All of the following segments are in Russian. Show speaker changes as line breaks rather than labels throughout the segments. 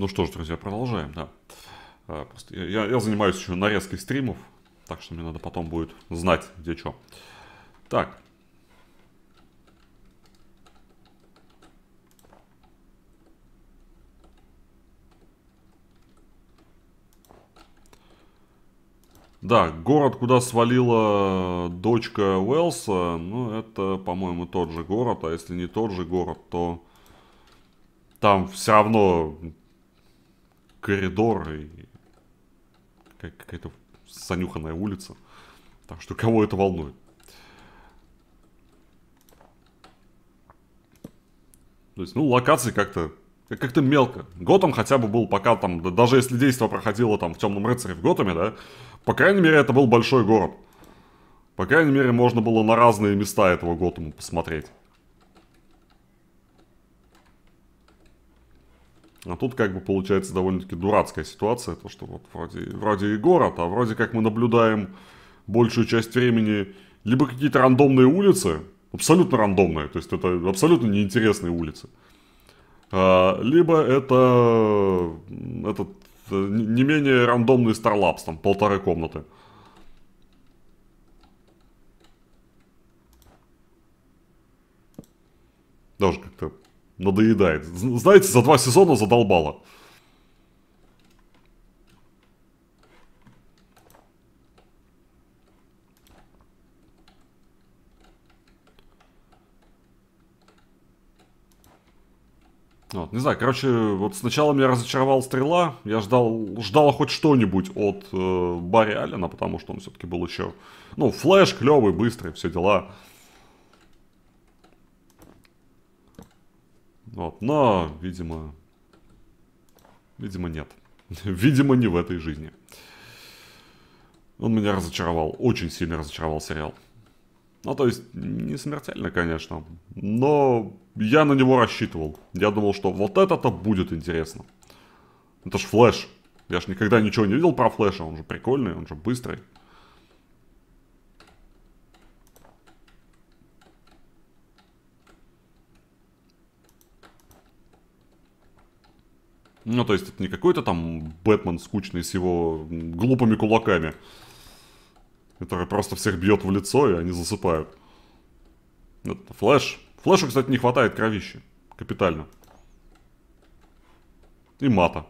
Ну что ж, друзья, продолжаем, да. Просто я, я занимаюсь еще нарезкой стримов, так что мне надо потом будет знать, где что. Так. Да, город, куда свалила дочка Уэлса, ну, это, по-моему, тот же город, а если не тот же город, то там все равно коридор и какая-то занюханная улица. Так что кого это волнует? То есть, ну, локации как-то как-то мелко. Готэм хотя бы был пока там, даже если действие проходило там в Темном рыцаре в Готэме, да, по крайней мере, это был большой город. По крайней мере, можно было на разные места этого Готэма посмотреть. А тут как бы получается довольно-таки дурацкая ситуация, то что вот вроде, вроде и город, а вроде как мы наблюдаем большую часть времени либо какие-то рандомные улицы, абсолютно рандомные, то есть это абсолютно неинтересные улицы, а, либо это этот не менее рандомный Starlabs, там полторы комнаты. Даже как-то надоедает. Знаете, за два сезона задолбало. Вот, не знаю, короче, вот сначала меня разочаровал Стрела, я ждал, ждал хоть что-нибудь от э, Барри Аллена, потому что он все-таки был еще, ну, флэш клевый, быстрый, все дела. Вот, но, видимо, видимо, нет. видимо, не в этой жизни. Он меня разочаровал, очень сильно разочаровал сериал. Ну, то есть, не смертельно, конечно, но я на него рассчитывал. Я думал, что вот это-то будет интересно. Это ж Флэш. Я ж никогда ничего не видел про Флэша, он же прикольный, он же быстрый. Ну, то есть, это не какой-то там Бэтмен скучный с его глупыми кулаками который просто всех бьет в лицо, и они засыпают. Это флэш. Флэшу, кстати, не хватает кровищи. Капитально. И мата.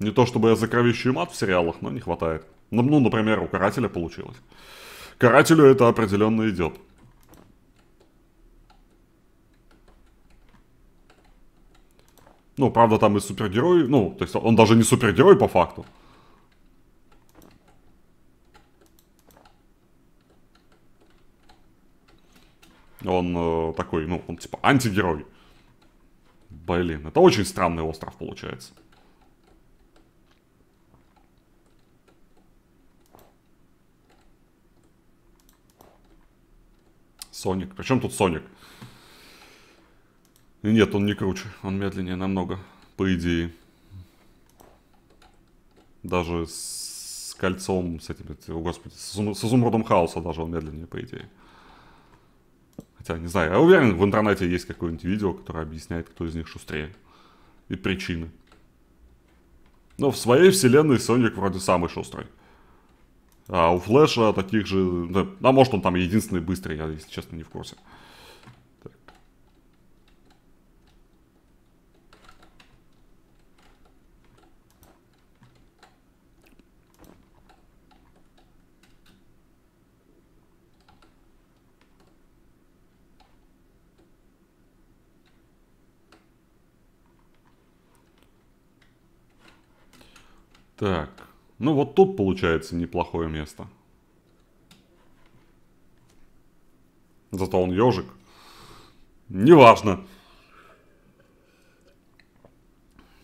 Не то чтобы я за кровищу и мат в сериалах, но не хватает. Ну, ну, например, у Карателя получилось. Карателю это определенно идет. Ну, правда, там и супергерой, ну, то есть он даже не супергерой по факту. Он э, такой, ну, он типа антигерой. Блин, это очень странный остров получается. Соник. Причем тут Соник? Нет, он не круче. Он медленнее намного, по идее. Даже с кольцом, с этим, о господи, с, изумрудом хаоса даже он медленнее, по идее. Хотя, не знаю, я уверен, в интернете есть какое-нибудь видео, которое объясняет, кто из них шустрее. И причины. Но в своей вселенной Соник вроде самый шустрый. А у Флэша таких же... Да, а может он там единственный быстрый, я, если честно, не в курсе. Так, ну вот тут получается неплохое место. Зато он ежик. Неважно.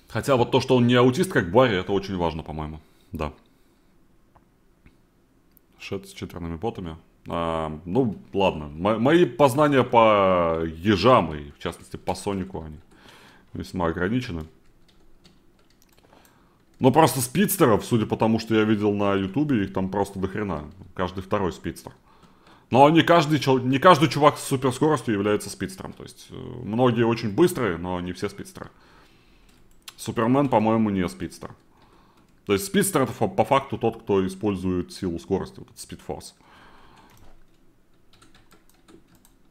Хотя вот то, что он не аутист, как Барри, это очень важно, по-моему. Да. Шет с четверными ботами. А, ну, ладно. Мо мои познания по ежам и, в частности, по Сонику, они весьма ограничены. Ну, просто спидстеров, судя по тому, что я видел на ютубе, их там просто до хрена. Каждый второй спидстер. Но не каждый, не каждый чувак с суперскоростью является спидстером. То есть, э, многие очень быстрые, но не все спидстеры. Супермен, по-моему, не спидстер. То есть, спидстер это по факту тот, кто использует силу скорости, вот этот спидфорс.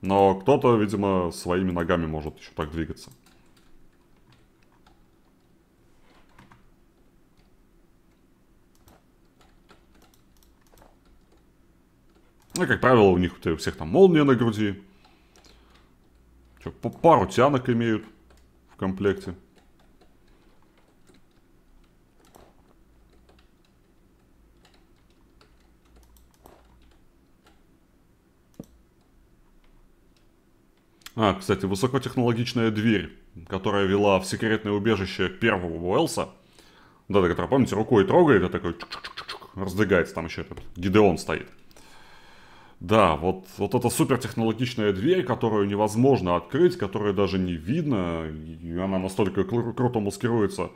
Но кто-то, видимо, своими ногами может еще так двигаться. Ну, как правило, у них у всех там молния на груди. Что, пару тянок имеют в комплекте. А, кстати, высокотехнологичная дверь, которая вела в секретное убежище первого Уэлса. Да, да, которая, помните, рукой трогает, и такой раздвигается, там еще этот Гидеон стоит. Да, вот, вот эта супертехнологичная дверь, которую невозможно открыть, которую даже не видно, и она настолько кру- круто маскируется,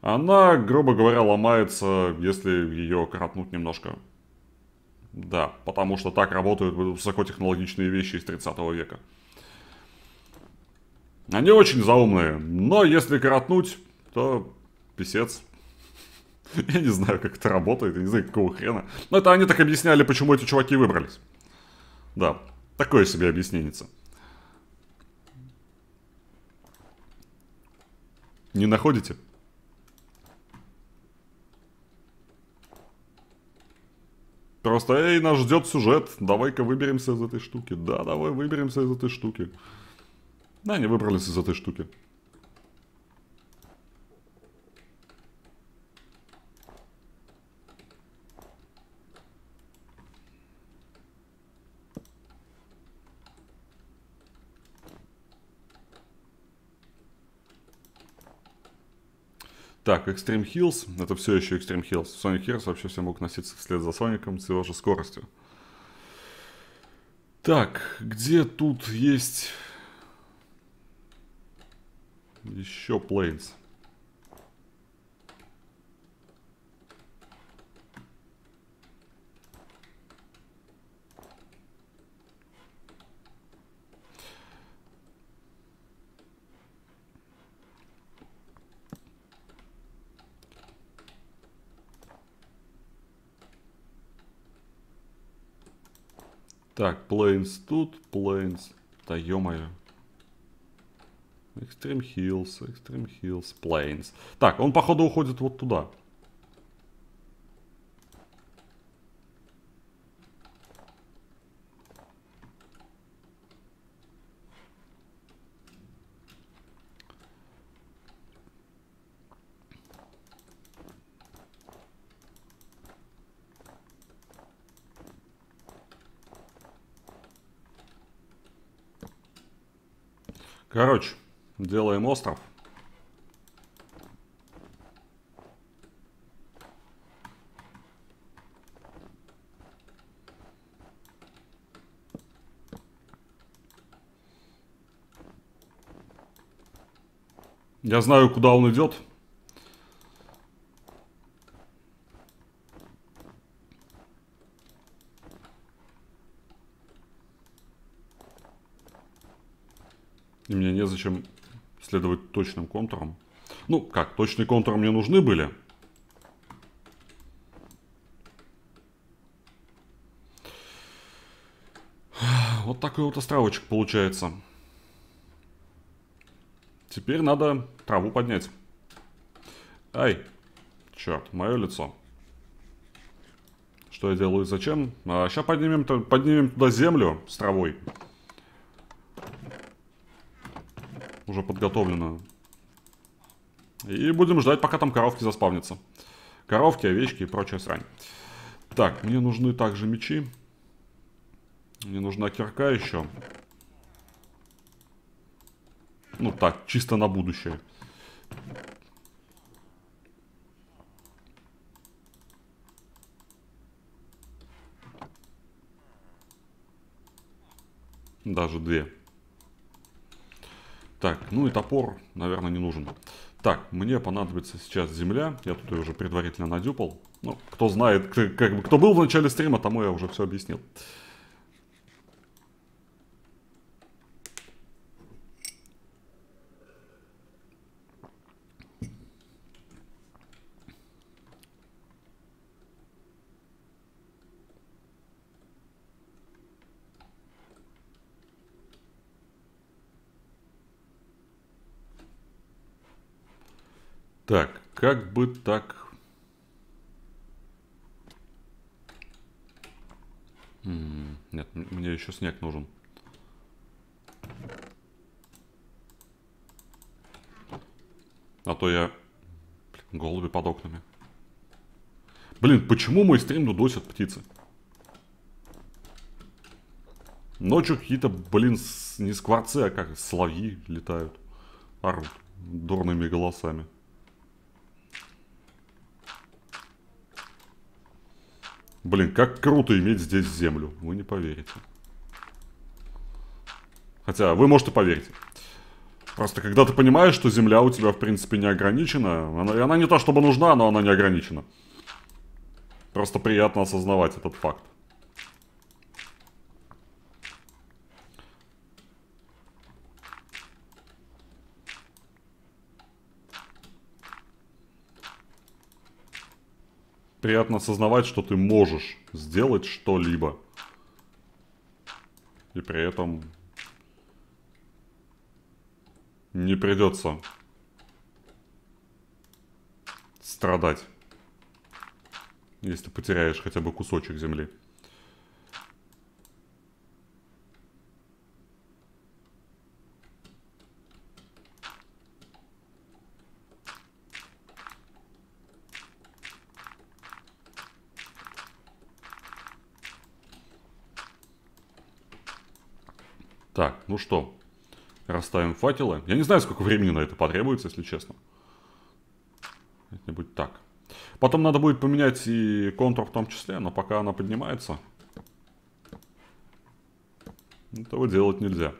она, грубо говоря, ломается, если ее коротнуть немножко. Да, потому что так работают высокотехнологичные вещи из 30 века. Они очень заумные, но если коротнуть, то писец. Я не знаю, как это работает, я не знаю, какого хрена. Но это они так объясняли, почему эти чуваки выбрались. Да, такое себе объяснение. Не находите? Просто, эй, нас ждет сюжет, давай-ка выберемся из этой штуки. Да, давай выберемся из этой штуки. Да, они выбрались из этой штуки. Так, Extreme Hills, это все еще Extreme Hills. Sonic Heroes вообще все мог носиться вслед за Соником с его же скоростью. Так, где тут есть еще Planes. Так, Planes тут, Planes. Да ё-моё. Extreme Hills, Extreme Hills, Plains. Так, он походу уходит вот туда. Короче, Делаем остров. Я знаю, куда он идет. И мне незачем следовать точным контурам. Ну, как, точные контуры мне нужны были. Вот такой вот островочек получается. Теперь надо траву поднять. Ай, черт, мое лицо. Что я делаю и зачем? А, сейчас поднимем, поднимем туда землю с травой. уже подготовленную. И будем ждать, пока там коровки заспавнятся. Коровки, овечки и прочая срань. Так, мне нужны также мечи. Мне нужна кирка еще. Ну так, чисто на будущее. Даже две. Так, ну и топор, наверное, не нужен. Так, мне понадобится сейчас земля. Я тут ее уже предварительно надюпал. Ну, кто знает, как бы, кто был в начале стрима, тому я уже все объяснил. Так, как бы так... Нет, мне еще снег нужен. А то я... голуби под окнами. Блин, почему мой стрим дудосят птицы? Ночью какие-то, блин, не скворцы, а как соловьи летают. Орут дурными голосами. Блин, как круто иметь здесь землю. Вы не поверите. Хотя, вы можете поверить. Просто когда ты понимаешь, что земля у тебя, в принципе, не ограничена, она, она не то чтобы нужна, но она не ограничена. Просто приятно осознавать этот факт. Приятно осознавать, что ты можешь сделать что-либо. И при этом не придется страдать, если потеряешь хотя бы кусочек земли. Так, ну что, расставим факелы. Я не знаю, сколько времени на это потребуется, если честно. Как-нибудь так. Потом надо будет поменять и контур в том числе, но пока она поднимается, этого делать нельзя.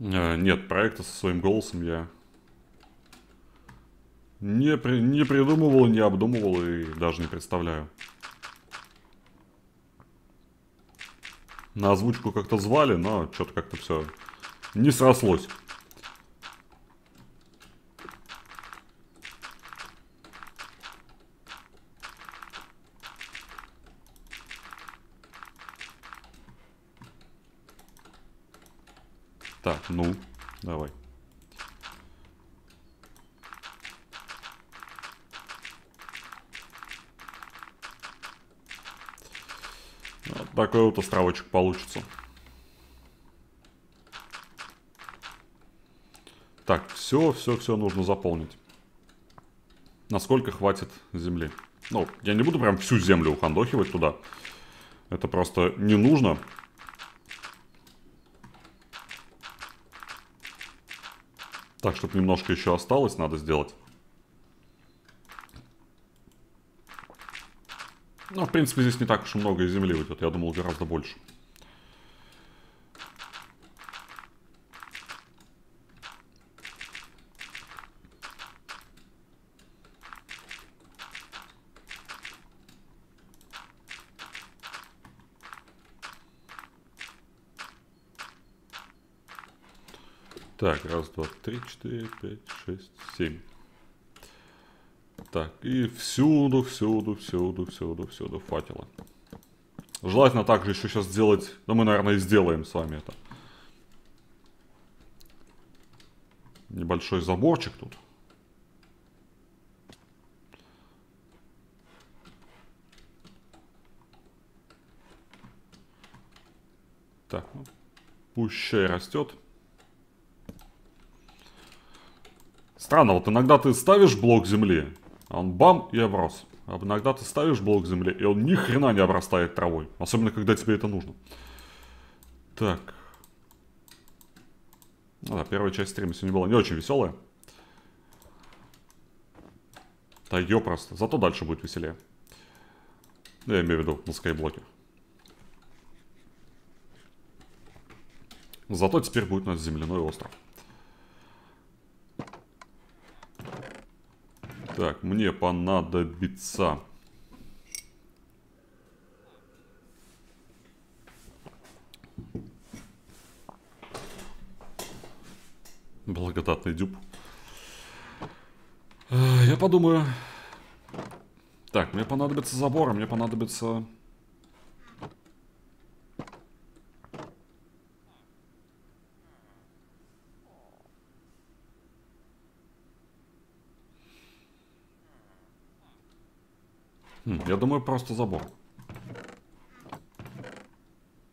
Э, нет, проекта со своим голосом я не, при, не придумывал, не обдумывал и даже не представляю. На озвучку как-то звали, но что-то как-то все не срослось. Так, ну, давай. Островочек получится. Так, все, все, все нужно заполнить. Насколько хватит земли. Ну, я не буду прям всю землю ухандохивать туда. Это просто не нужно. Так, чтобы немножко еще осталось, надо сделать. Ну, в принципе, здесь не так уж и много земли уйдет. Я думал, гораздо больше. Так, раз, два, три, четыре, пять, шесть, семь. Так, и всюду, всюду, всюду, всюду, всюду факелы. Желательно также еще сейчас сделать, да мы, наверное, и сделаем с вами это. Небольшой заборчик тут. Так, ну, пусть чай растет. Странно, вот иногда ты ставишь блок земли, он бам и оброс. А иногда ты ставишь блок земли, и он ни хрена не обрастает травой. Особенно, когда тебе это нужно. Так. Ну да, первая часть стрима сегодня была не очень веселая. Да ее просто. Зато дальше будет веселее. Я имею в виду на скайблоке. Зато теперь будет у нас земляной остров. Так, мне понадобится... Благодатный дюб. Э, я подумаю. Так, мне понадобится забор, а мне понадобится Я думаю, просто забор.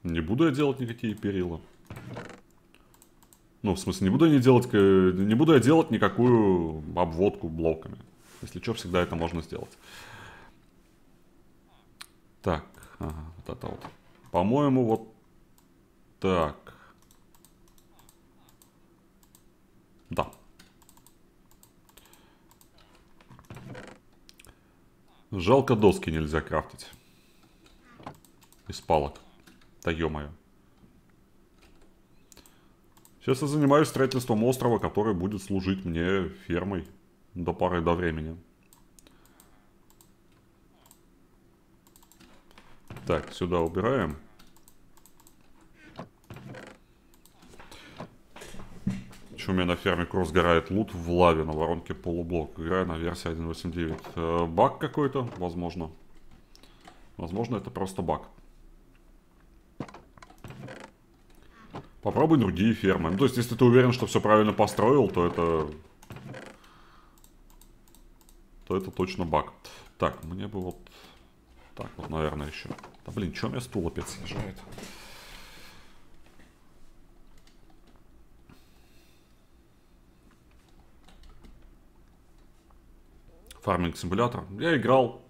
Не буду я делать никакие перила. Ну, в смысле, не буду я не делать, не буду я делать никакую обводку блоками. Если что, всегда это можно сделать. Так, ага, вот это вот. По-моему, вот так. Да. Жалко доски нельзя крафтить. Из палок. Да ё-моё. Сейчас я занимаюсь строительством острова, который будет служить мне фермой до поры до времени. Так, сюда убираем. У меня на ферме Кросс сгорает лут в лаве на воронке полублок. Играю на версии 1.8.9. Э, баг какой-то, возможно. Возможно, это просто баг. Попробуй другие фермы. Ну, то есть, если ты уверен, что все правильно построил, то это... То это точно баг. Так, мне бы вот... Так, вот, наверное, еще. Да, блин, что меня стул опять съезжает? Фарминг симулятор. Я играл.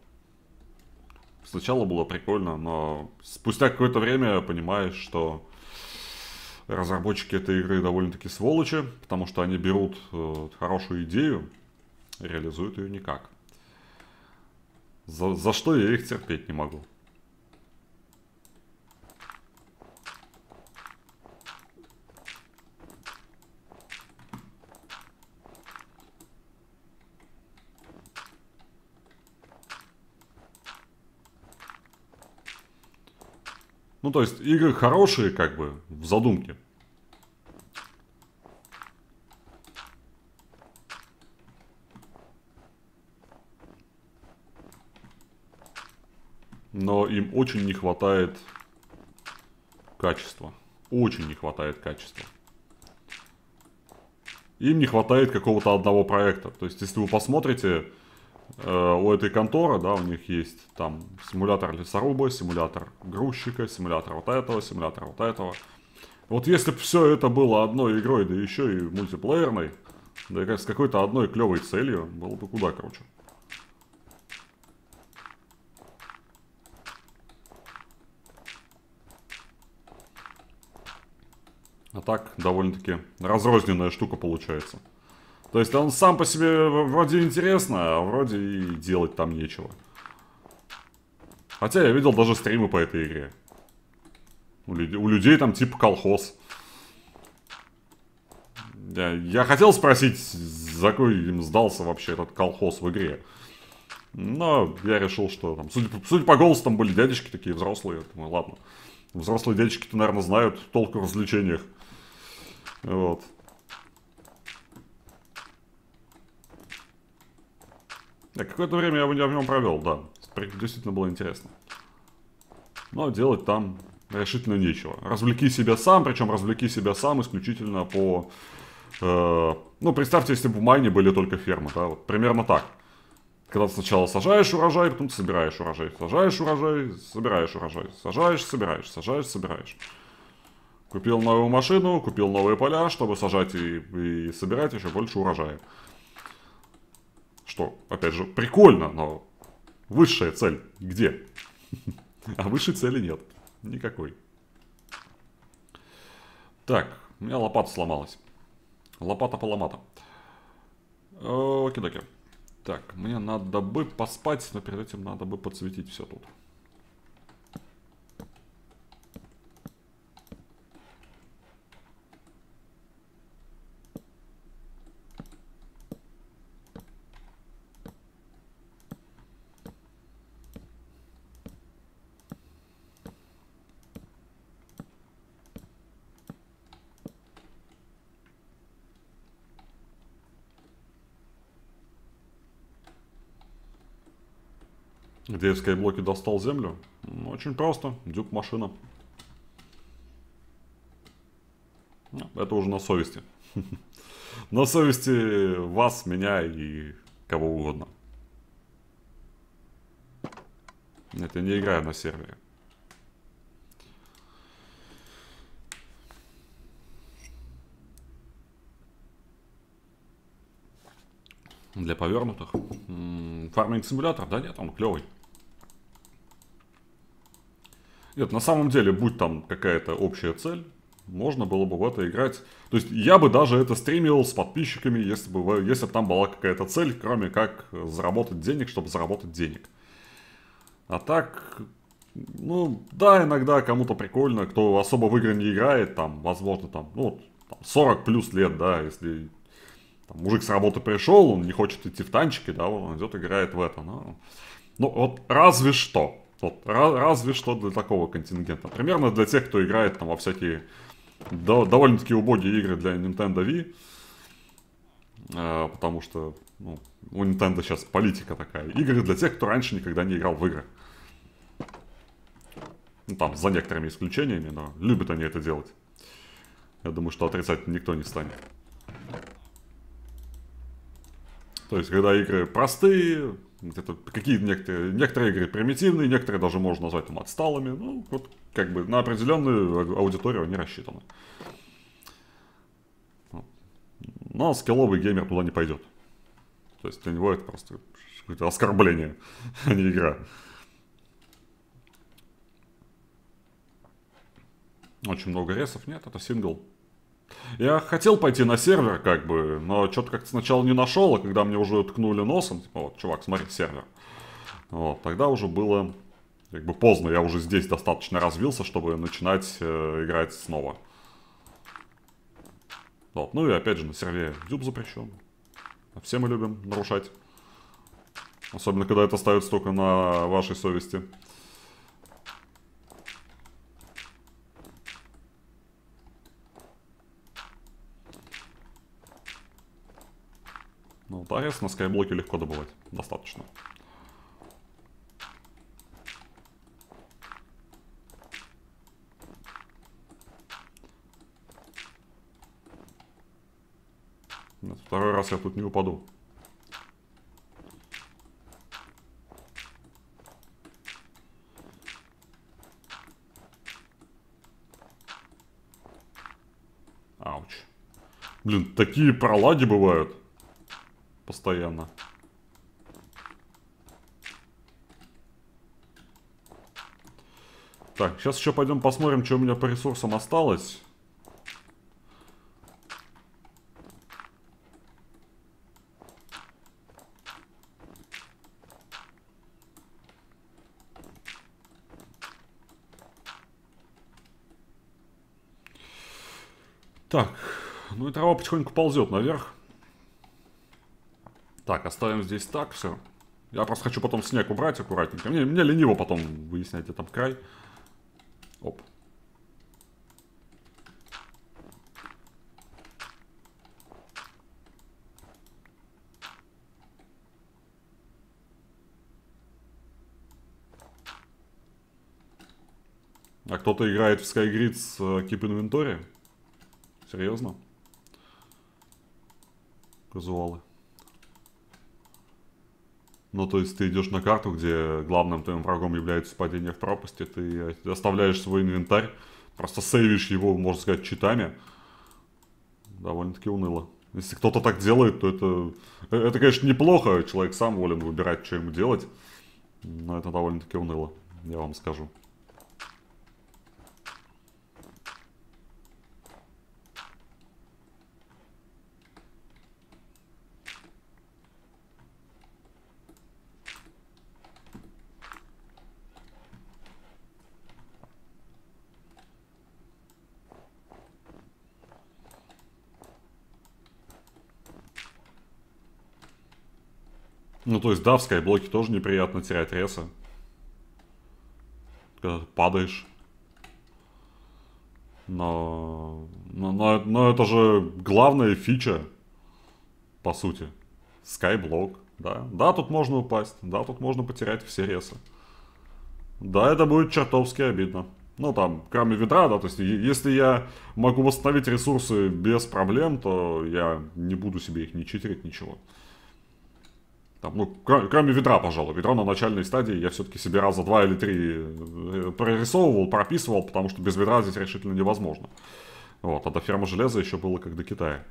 Сначала было прикольно, но спустя какое-то время понимаешь, что разработчики этой игры довольно-таки сволочи, потому что они берут э, хорошую идею реализуют ее никак. За, за что я их терпеть не могу. Ну, то есть, игры хорошие, как бы, в задумке. Но им очень не хватает качества. Очень не хватает качества. Им не хватает какого-то одного проекта. То есть, если вы посмотрите, Э, у этой конторы, да, у них есть там симулятор лесоруба, симулятор грузчика, симулятор вот этого, симулятор вот этого. Вот если бы все это было одной игрой, да еще и мультиплеерной, да и с какой-то одной клевой целью, было бы куда круче. А так, довольно-таки разрозненная штука получается. То есть он сам по себе вроде интересно, а вроде и делать там нечего. Хотя я видел даже стримы по этой игре. У, людей, у людей там типа колхоз. Я, я хотел спросить, за какой им сдался вообще этот колхоз в игре. Но я решил, что там, судя, судя по голосу, там были дядечки такие взрослые. Думаю, ладно. Взрослые дядечки-то, наверное, знают толк в развлечениях. Вот. Да, какое-то время я, в нем провел, да. Действительно было интересно. Но делать там решительно нечего. Развлеки себя сам, причем развлеки себя сам исключительно по... Э, ну, представьте, если бы в майне были только фермы, да, вот примерно так. Когда ты сначала сажаешь урожай, потом собираешь урожай. Сажаешь урожай, собираешь урожай. Сажаешь, собираешь, сажаешь, собираешь. Купил новую машину, купил новые поля, чтобы сажать и, и собирать еще больше урожая. Что, опять же, прикольно, но высшая цель где? А высшей цели нет. Никакой. Так, у меня лопата сломалась. Лопата поломата. Окей-доки. Так, мне надо бы поспать, но перед этим надо бы подсветить все тут. Где я в скайблоке достал землю? Очень просто. Дюк машина. Ну, это уже на совести. На совести вас, меня и кого угодно. Нет, я не играю на сервере. Для повернутых. Фарминг симулятор, да нет, он клевый. Нет, на самом деле, будь там какая-то общая цель, можно было бы в это играть. То есть я бы даже это стримил с подписчиками, если бы, если бы там была какая-то цель, кроме как заработать денег, чтобы заработать денег. А так, ну, да, иногда кому-то прикольно, кто особо в игры не играет, там, возможно, там, ну, там 40 плюс лет, да, если там, мужик с работы пришел, он не хочет идти в танчики, да, он идет играет в это, ну, ну вот разве что, вот, разве что для такого контингента. Примерно для тех, кто играет там во всякие до, довольно-таки убогие игры для Nintendo Wii. Э, потому что ну, у Nintendo сейчас политика такая. Игры для тех, кто раньше никогда не играл в игры. Ну, там, за некоторыми исключениями, но любят они это делать. Я думаю, что отрицать никто не станет. То есть, когда игры простые, это какие некоторые, некоторые игры примитивные, некоторые даже можно назвать там отсталыми. Ну, вот как бы на определенную аудиторию они рассчитаны. Но скилловый геймер туда не пойдет. То есть для него это просто какое-то оскорбление, а не игра. Очень много ресов нет, это сингл. Я хотел пойти на сервер, как бы, но что-то как-то сначала не нашел, а когда мне уже ткнули носом, типа, вот, чувак, смотри, сервер. Вот, тогда уже было, как бы, поздно, я уже здесь достаточно развился, чтобы начинать э, играть снова. Вот, ну и опять же, на сервере дюб запрещен. Все мы любим нарушать. Особенно, когда это ставится только на вашей совести. Ну, вот АРС на скайблоке легко добывать. Достаточно. Нет, второй раз я тут не упаду. Ауч. Блин, такие пролади бывают постоянно. Так, сейчас еще пойдем посмотрим, что у меня по ресурсам осталось. Так, ну и трава потихоньку ползет наверх. Так, оставим здесь так все. Я просто хочу потом снег убрать аккуратненько. Мне, мне лениво потом выяснять, где там край. Оп. А кто-то играет в Skygrid с uh, Keep Inventory? Серьезно? Казуалы. Ну, то есть ты идешь на карту, где главным твоим врагом является падение в пропасти, ты оставляешь свой инвентарь, просто сейвишь его, можно сказать, читами. Довольно-таки уныло. Если кто-то так делает, то это, это, конечно, неплохо, человек сам волен выбирать, что ему делать, но это довольно-таки уныло, я вам скажу. Ну, то есть, да, в скайблоке тоже неприятно терять реса. Когда ты падаешь. Но, но, но, но это же главная фича, по сути. Скайблок, да. Да, тут можно упасть, да, тут можно потерять все ресы. Да, это будет чертовски обидно. Ну, там, кроме ведра, да, то есть, если я могу восстановить ресурсы без проблем, то я не буду себе их не читерить, ничего. Там, ну, кроме ведра, пожалуй. Ведро на начальной стадии я все-таки себе раза два или три э, прорисовывал, прописывал, потому что без ведра здесь решительно невозможно. Вот, а до фермы железа еще было как до Китая.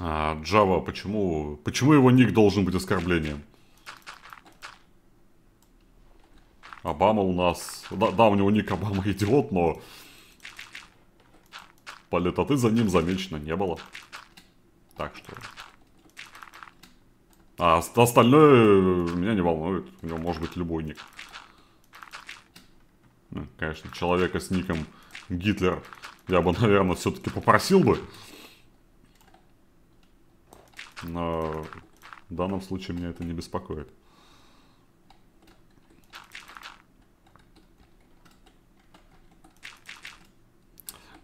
А Java, почему, почему его ник должен быть оскорблением? Обама у нас... Да, да, у него ник Обама идиот, но... Полетоты за ним замечено не было. Так что... А остальное меня не волнует. У него может быть любой ник. Конечно, человека с ником Гитлер я бы, наверное, все-таки попросил бы. Но в данном случае меня это не беспокоит.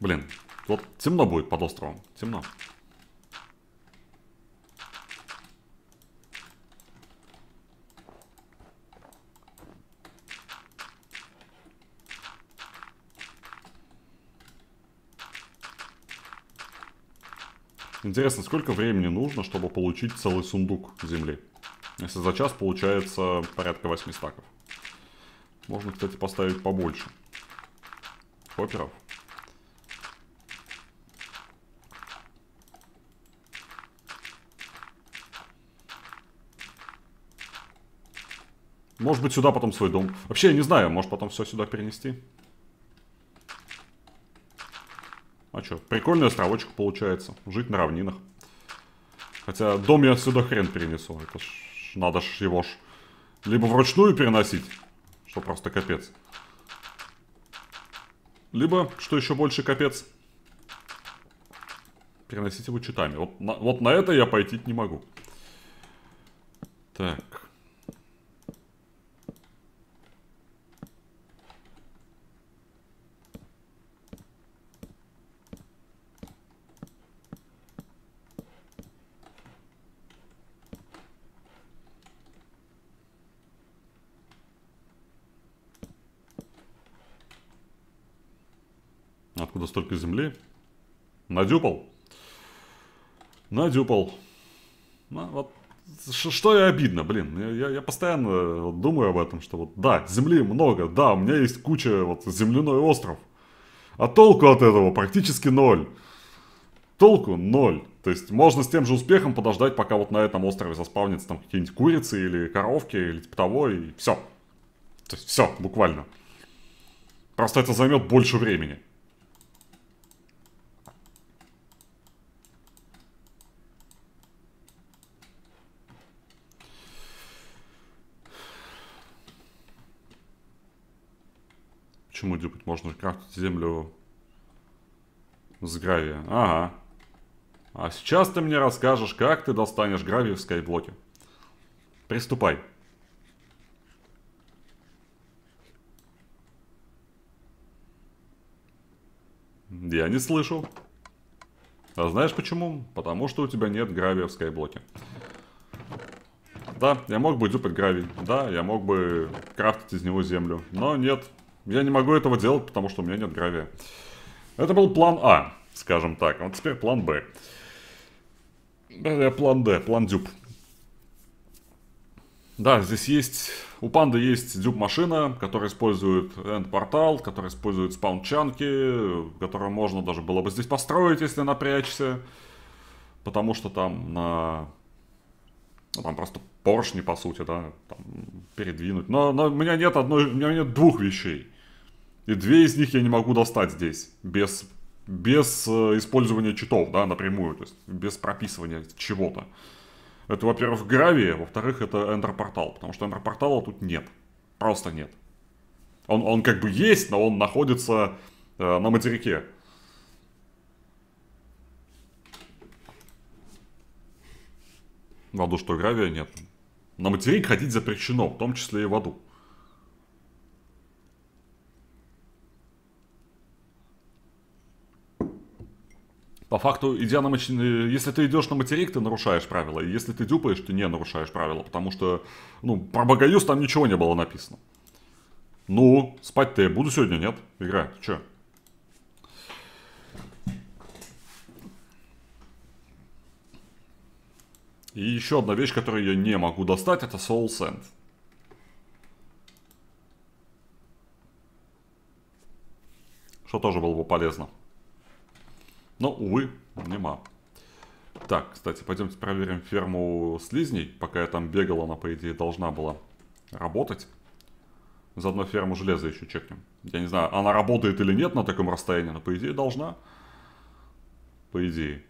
Блин, вот темно будет под островом. Темно. Интересно, сколько времени нужно, чтобы получить целый сундук земли? Если за час получается порядка 8 стаков. Можно, кстати, поставить побольше. Хопперов. Может быть, сюда потом свой дом. Вообще, я не знаю, может потом все сюда перенести. А что, прикольный островочек получается. Жить на равнинах. Хотя дом я сюда хрен перенесу. Это ж надо ж его ж либо вручную переносить, что просто капец. Либо, что еще больше капец, переносить его читами. Вот на, вот на это я пойти не могу. Так. Откуда столько земли? Надюпал? Надюпал. Ну, вот что и обидно, блин. Я, я постоянно думаю об этом, что вот да, земли много, да, у меня есть куча, вот земляной остров. А толку от этого практически ноль. Толку ноль. То есть можно с тем же успехом подождать, пока вот на этом острове заспавнится там какие-нибудь курицы или коровки или типа того, и все. То есть все, буквально. Просто это займет больше времени. Почему дюпать можно крафтить землю с гравия? Ага. А сейчас ты мне расскажешь, как ты достанешь гравий в скайблоке. Приступай. Я не слышу. А знаешь почему? Потому что у тебя нет гравия в скайблоке. Да, я мог бы дюпать гравий. Да, я мог бы крафтить из него землю. Но нет, я не могу этого делать, потому что у меня нет гравия. Это был план А, скажем так. Вот теперь план Б. План Д, план дюб. Да, здесь есть... У панды есть дюб-машина, которая использует энд-портал, которая использует спаун-чанки, которую можно даже было бы здесь построить, если напрячься. Потому что там на... Ну, там просто поршни, по сути, да, там, передвинуть. Но, но у меня нет одной... У меня нет двух вещей. И две из них я не могу достать здесь, без, без э, использования читов, да, напрямую, то есть без прописывания чего-то. Это, во-первых, гравия, во-вторых, это Ender портал, потому что Ender портала тут нет. Просто нет. Он, он как бы есть, но он находится э, на материке. В аду что, гравия нет? На материк ходить запрещено, в том числе и в аду. По факту, идя на мач... если ты идешь на материк, ты нарушаешь правила. И если ты дюпаешь, ты не нарушаешь правила. Потому что, ну, про Богоюз там ничего не было написано. Ну, спать-то я буду сегодня, нет? Играть, чё? И еще одна вещь, которую я не могу достать, это Soul Sand. Что тоже было бы полезно. Но, увы, нема. Так, кстати, пойдемте проверим ферму слизней. Пока я там бегал, она, по идее, должна была работать. Заодно ферму железа еще чекнем. Я не знаю, она работает или нет на таком расстоянии, но, по идее, должна. По идее.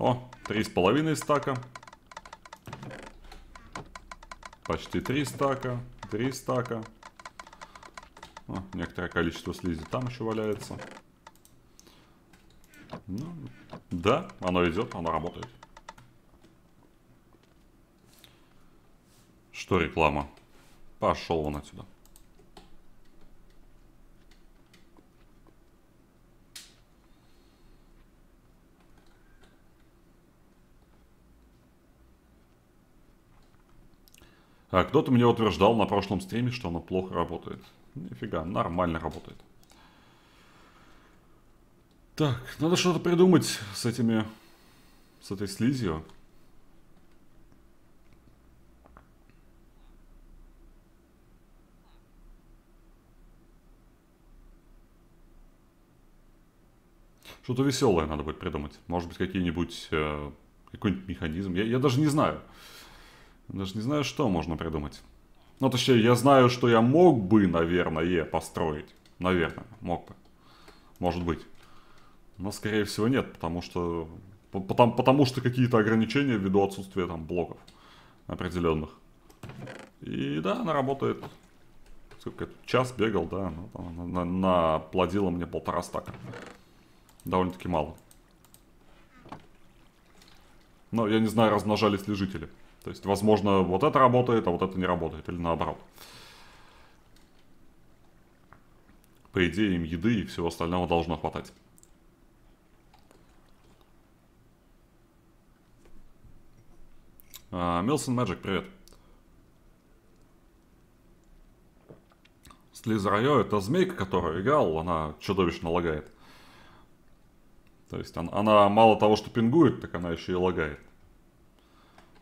О, три с половиной стака. Почти три стака. Три стака. О, некоторое количество слизи там еще валяется. Ну, да, оно идет, оно работает. Что реклама? Пошел он отсюда. А кто-то мне утверждал на прошлом стриме, что оно плохо работает. Нифига, нормально работает. Так, надо что-то придумать с этими... С этой слизью. Что-то веселое надо будет придумать. Может быть, какие-нибудь... Э, какой-нибудь механизм. Я, я даже не знаю. Даже не знаю, что можно придумать. Ну, точнее, я знаю, что я мог бы, наверное, построить. Наверное, мог бы. Может быть. Но, скорее всего, нет, потому что... Потому, потому что какие-то ограничения ввиду отсутствия там блоков определенных. И да, она работает. Сколько час бегал, да, она, она, она плодила мне полтора стака. Довольно-таки мало. Но я не знаю, размножались ли жители. То есть, возможно, вот это работает, а вот это не работает, или наоборот. По идее, им еды и всего остального должно хватать. Милсон uh, Мэджик, привет. Слизерайо это змейка, которую играл, она чудовищно лагает. То есть она, она мало того, что пингует, так она еще и лагает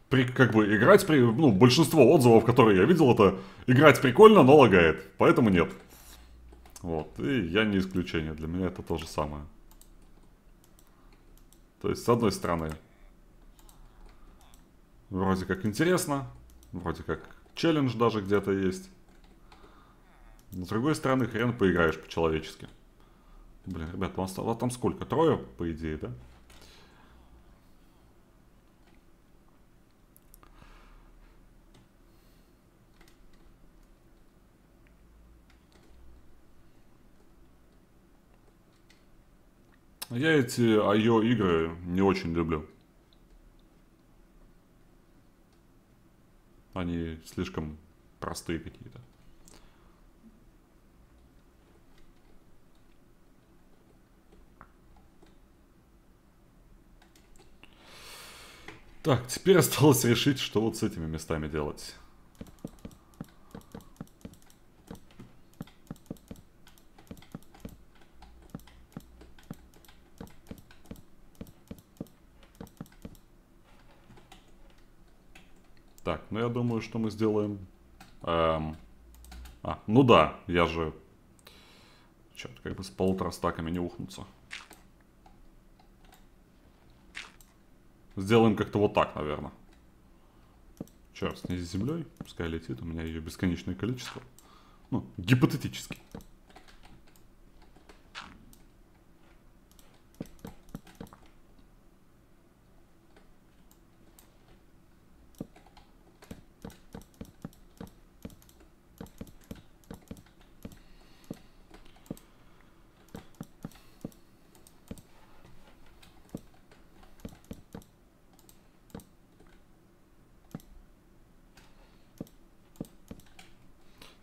при, как бы играть, при, ну, большинство отзывов, которые я видел, это играть прикольно, но лагает, поэтому нет. Вот, и я не исключение, для меня это то же самое. То есть, с одной стороны, вроде как интересно, вроде как челлендж даже где-то есть. С другой стороны, хрен поиграешь по-человечески. Блин, ребят, вас, вас там сколько? Трое, по идее, да? Я эти IO игры не очень люблю. Они слишком простые какие-то. Так, теперь осталось решить, что вот с этими местами делать. Так, ну я думаю, что мы сделаем... Эм... А, ну да, я же... Черт, как бы с полутора стаками не ухнуться. Сделаем как-то вот так, наверное. Черт, снизить землей, пускай летит, у меня ее бесконечное количество. Ну, гипотетически.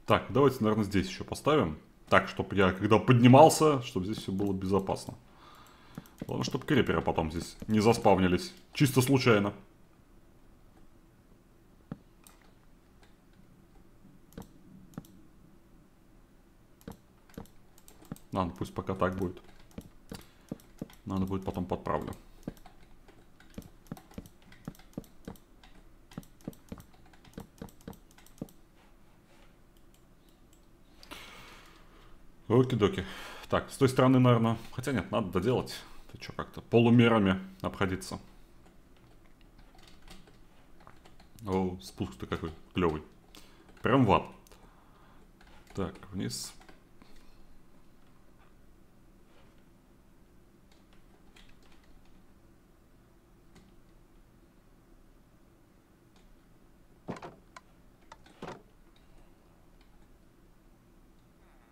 Так, давайте, наверное, здесь еще поставим. Так, чтобы я, когда поднимался, чтобы здесь все было безопасно. Главное, чтобы креперы потом здесь не заспавнились. Чисто случайно. Ладно, пусть пока так будет. Надо будет потом подправлю. Оки-доки. Так, с той стороны, наверное... Хотя нет, надо доделать. Ты что, как-то полумерами обходиться. О, спуск-то какой клевый. Прям в ад. Так, вниз.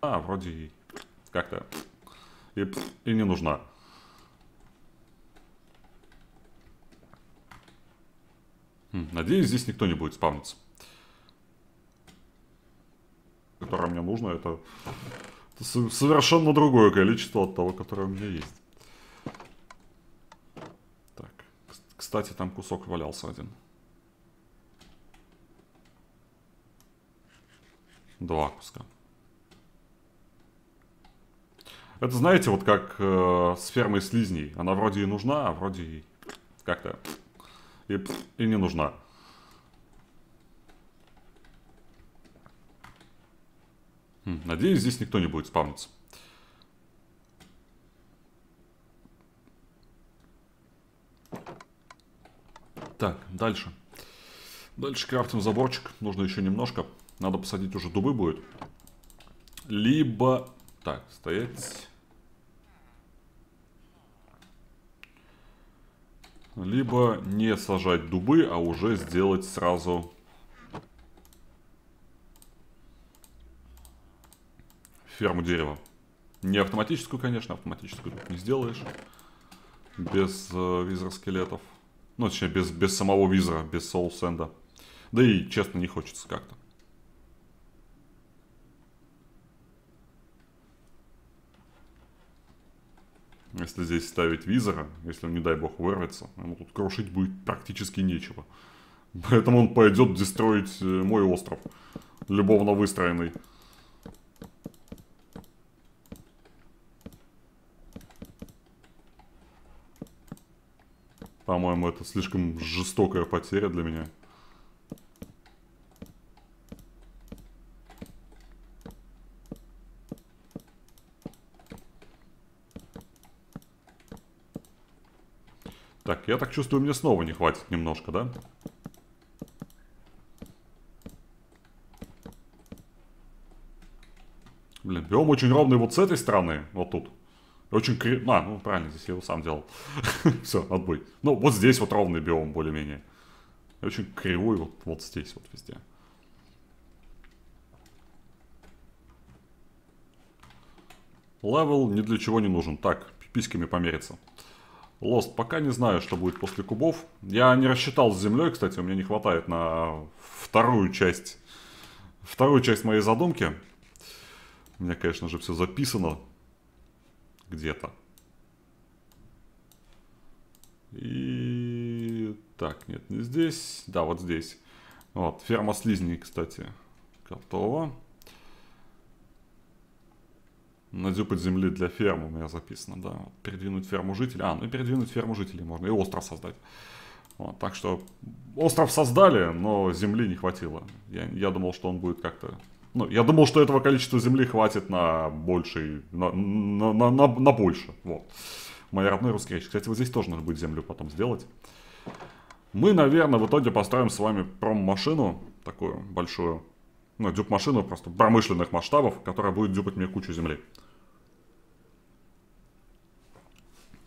А, вроде и как-то и, и не нужна. Хм, надеюсь, здесь никто не будет спавниться. Которое мне нужно, это, это совершенно другое количество от того, которое у меня есть. Так, кстати, там кусок валялся один. Два куска. Это, знаете, вот как э, с фермой слизней. Она вроде и нужна, а вроде и как-то и, и не нужна. Хм, надеюсь, здесь никто не будет спавниться. Так, дальше. Дальше крафтим заборчик. Нужно еще немножко. Надо посадить уже дубы будет. Либо... Так, стоять... Либо не сажать дубы, а уже сделать сразу ферму дерева. Не автоматическую, конечно, автоматическую тут не сделаешь. Без э, визора скелетов. Ну, точнее, без, без самого визора, без соул-сенда. Да и, честно, не хочется как-то. Если здесь ставить визора, если он, не дай бог, вырвется, ему тут крушить будет практически нечего. Поэтому он пойдет дестроить э, мой остров. Любовно выстроенный. По-моему, это слишком жестокая потеря для меня. Так, я так чувствую, мне снова не хватит немножко, да? Блин, биом очень ровный вот с этой стороны, вот тут. Очень кри... А, ну правильно, здесь я его сам делал. Все, отбой. Ну, вот здесь вот ровный биом, более-менее. Очень кривой вот, вот здесь вот везде. Левел ни для чего не нужен. Так, письками помериться. Лост, пока не знаю, что будет после кубов. Я не рассчитал с землей, кстати, у меня не хватает на вторую часть, вторую часть моей задумки. У меня, конечно же, все записано где-то. И... Так, нет, не здесь. Да, вот здесь. Вот, ферма слизней, кстати, готова. Надюпать земли для фермы у меня записано, да. Передвинуть ферму жителей. А, ну и передвинуть ферму жителей можно. И остров создать. Вот, так что остров создали, но земли не хватило. Я, я думал, что он будет как-то... Ну, я думал, что этого количества земли хватит на больший... На, на, на, на, на больше. Вот. Моя родной русский речь. Кстати, вот здесь тоже надо будет землю потом сделать. Мы, наверное, в итоге построим с вами пром-машину. Такую большую. Ну, дюб-машину просто промышленных масштабов, которая будет дюбать мне кучу земли.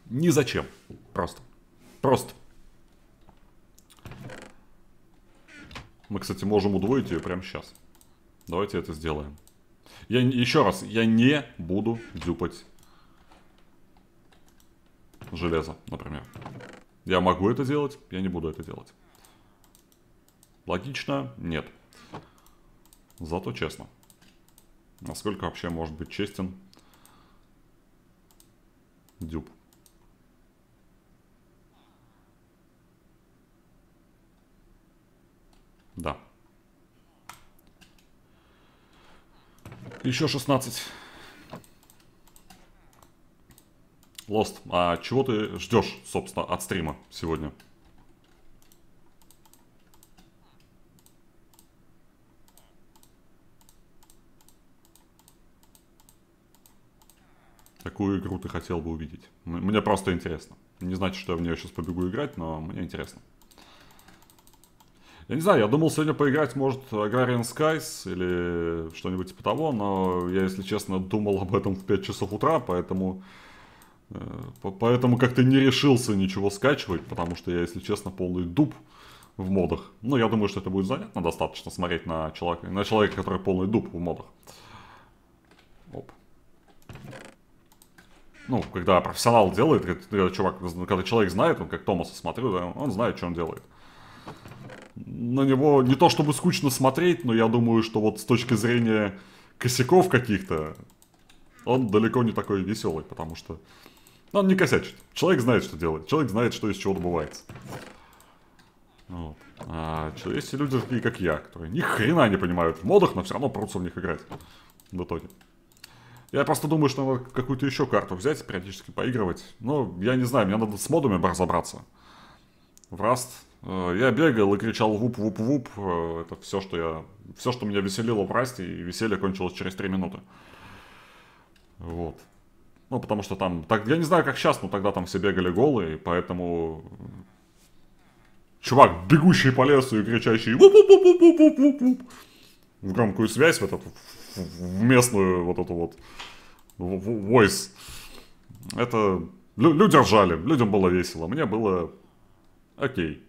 Ни зачем. Просто. Просто. Мы, кстати, можем удвоить ее прямо сейчас. Давайте это сделаем. Я еще раз, я не буду дюпать железо, например. Я могу это делать, я не буду это делать. Логично? Нет. Зато честно. Насколько вообще может быть честен Дюб. Да. Еще 16. Лост, а чего ты ждешь, собственно, от стрима сегодня? Какую игру ты хотел бы увидеть? Мне просто интересно. Не значит, что я в нее сейчас побегу играть, но мне интересно. Я не знаю, я думал сегодня поиграть, может, Agrarian Skies или что-нибудь типа того, но я, если честно, думал об этом в 5 часов утра, поэтому... Э, поэтому как-то не решился ничего скачивать, потому что я, если честно, полный дуб в модах. Ну, я думаю, что это будет занятно достаточно смотреть на человека, на человека, который полный дуб в модах. Оп ну, когда профессионал делает, когда, чувак, когда человек знает, он как Томаса смотрю, да, он знает, что он делает. На него не то чтобы скучно смотреть, но я думаю, что вот с точки зрения косяков каких-то, он далеко не такой веселый, потому что он не косячит. Человек знает, что делает. Человек знает, что из чего добывается. Вот. А есть люди такие, как я, которые ни хрена не понимают в модах, но все равно прутся в них играть. В итоге. Я просто думаю, что надо какую-то еще карту взять, периодически поигрывать. Но я не знаю, мне надо с модами разобраться. В Rust. Э, я бегал и кричал вуп-вуп-вуп. Э, это все, что я... Все, что меня веселило в Rust, и веселье кончилось через 3 минуты. Вот. Ну, потому что там... Так, я не знаю, как сейчас, но тогда там все бегали голые, поэтому... Чувак, бегущий по лесу и кричащий вуп-вуп-вуп-вуп-вуп-вуп в громкую связь, в, этот, в местную вот эту вот voice. Это люди ржали, людям было весело, мне было окей.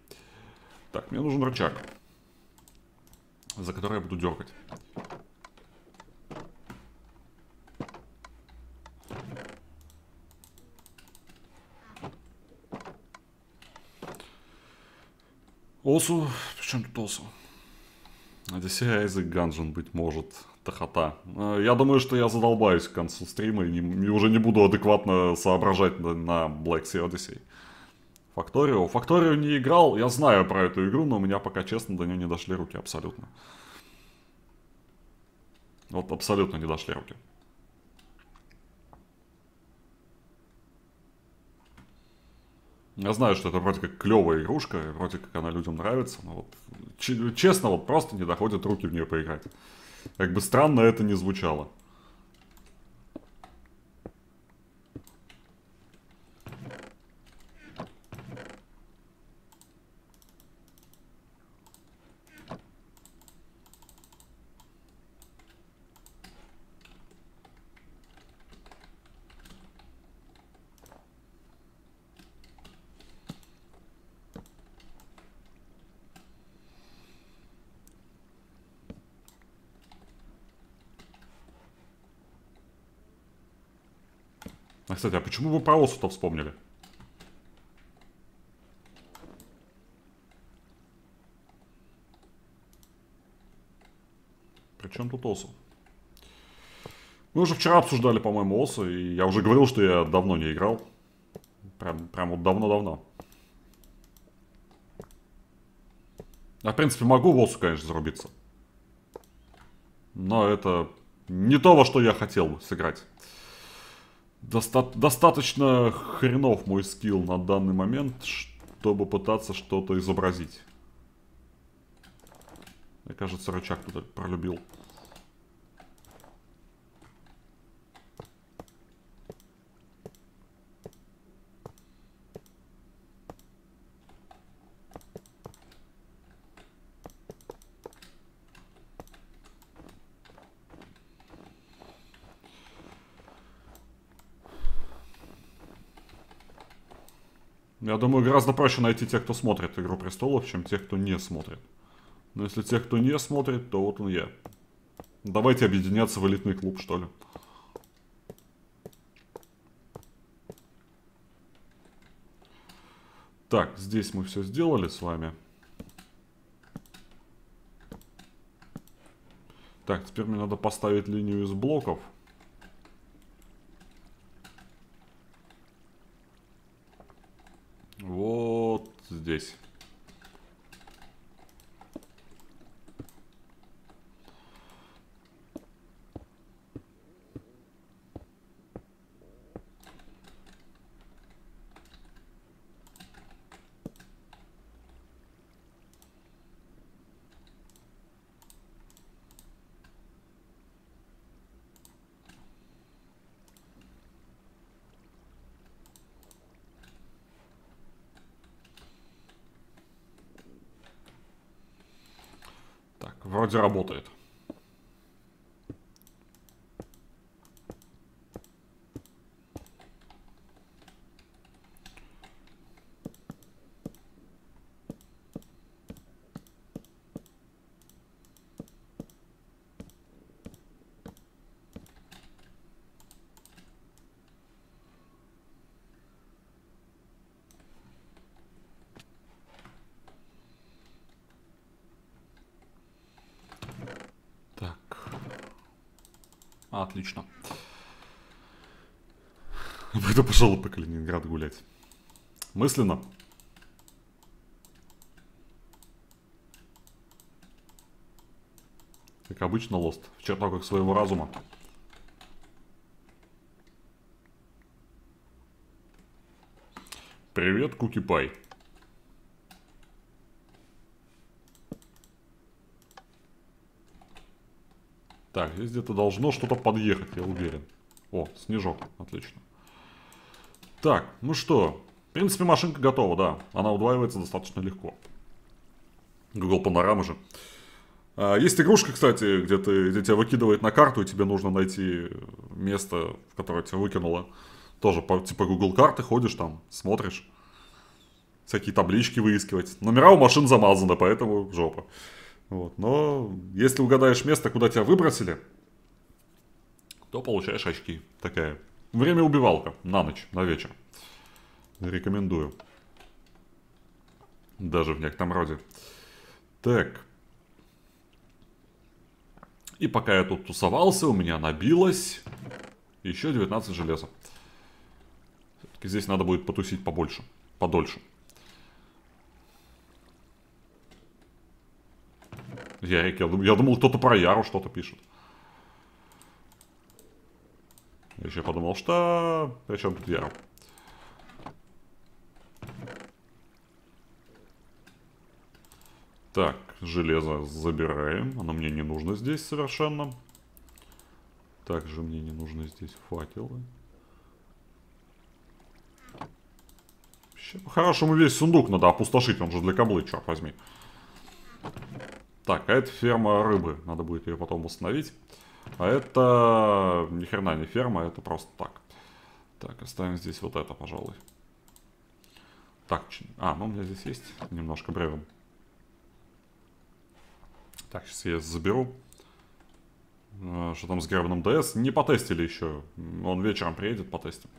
Так, мне нужен рычаг, за который я буду дергать. Осу, причем тут Осу? Одиссея язык Ганжен, быть может, тахота. Э, я думаю, что я задолбаюсь к концу стрима и, не, и уже не буду адекватно соображать на, на Black Sea Odyssey. Факторио. Факторио не играл, я знаю про эту игру, но у меня пока, честно, до нее не дошли руки абсолютно. Вот абсолютно не дошли руки. Я знаю, что это вроде как клевая игрушка, вроде как она людям нравится, но вот честно, вот просто не доходят руки в нее поиграть. Как бы странно это не звучало. Кстати, а почему вы про Осу-то вспомнили? Причем тут Осу? Мы уже вчера обсуждали, по-моему, Осу, и я уже говорил, что я давно не играл. Прям, прям вот давно-давно. Я, в принципе, могу в Осу, конечно, зарубиться. Но это не то, во что я хотел сыграть. Доста достаточно хренов мой скилл на данный момент, чтобы пытаться что-то изобразить. Мне кажется, рычаг туда пролюбил. Я думаю, гораздо проще найти тех, кто смотрит «Игру престолов», чем тех, кто не смотрит. Но если тех, кто не смотрит, то вот он я. Давайте объединяться в элитный клуб, что ли. Так, здесь мы все сделали с вами. Так, теперь мне надо поставить линию из блоков. Вот здесь. Вроде работает. Отлично. Пойду, пожалуй, по Калининграду гулять. Мысленно. Как обычно, Лост. В чертогах своего разума. Привет, Куки Пай. Так, здесь где-то должно что-то подъехать, я уверен. О, снежок, отлично. Так, ну что, в принципе машинка готова, да. Она удваивается достаточно легко. Google Панорама же. А, есть игрушка, кстати, где, ты, где тебя выкидывает на карту, и тебе нужно найти место, в которое тебя выкинуло. Тоже по, типа Google карты ходишь там, смотришь. Всякие таблички выискивать. Номера у машин замазаны, поэтому жопа. Вот. Но если угадаешь место, куда тебя выбросили, то получаешь очки. Такая время убивалка на ночь, на вечер. Рекомендую. Даже в некотором роде. Так. И пока я тут тусовался, у меня набилось еще 19 железа. Все-таки здесь надо будет потусить побольше, подольше. Ярик, я, я думал, кто-то про Яру что-то пишет. Я еще подумал, что... Причем тут Яру? Так, железо забираем. Оно мне не нужно здесь совершенно. Также мне не нужно здесь факелы. По-хорошему весь сундук надо опустошить, он же для каблы, черт возьми. Так, а это ферма рыбы. Надо будет ее потом установить. А это ни хрена не ферма, это просто так. Так, оставим здесь вот это, пожалуй. Так, а, ну у меня здесь есть немножко бревен. Так, сейчас я заберу. А, что там с гребаным ДС? Не потестили еще. Он вечером приедет, потестим.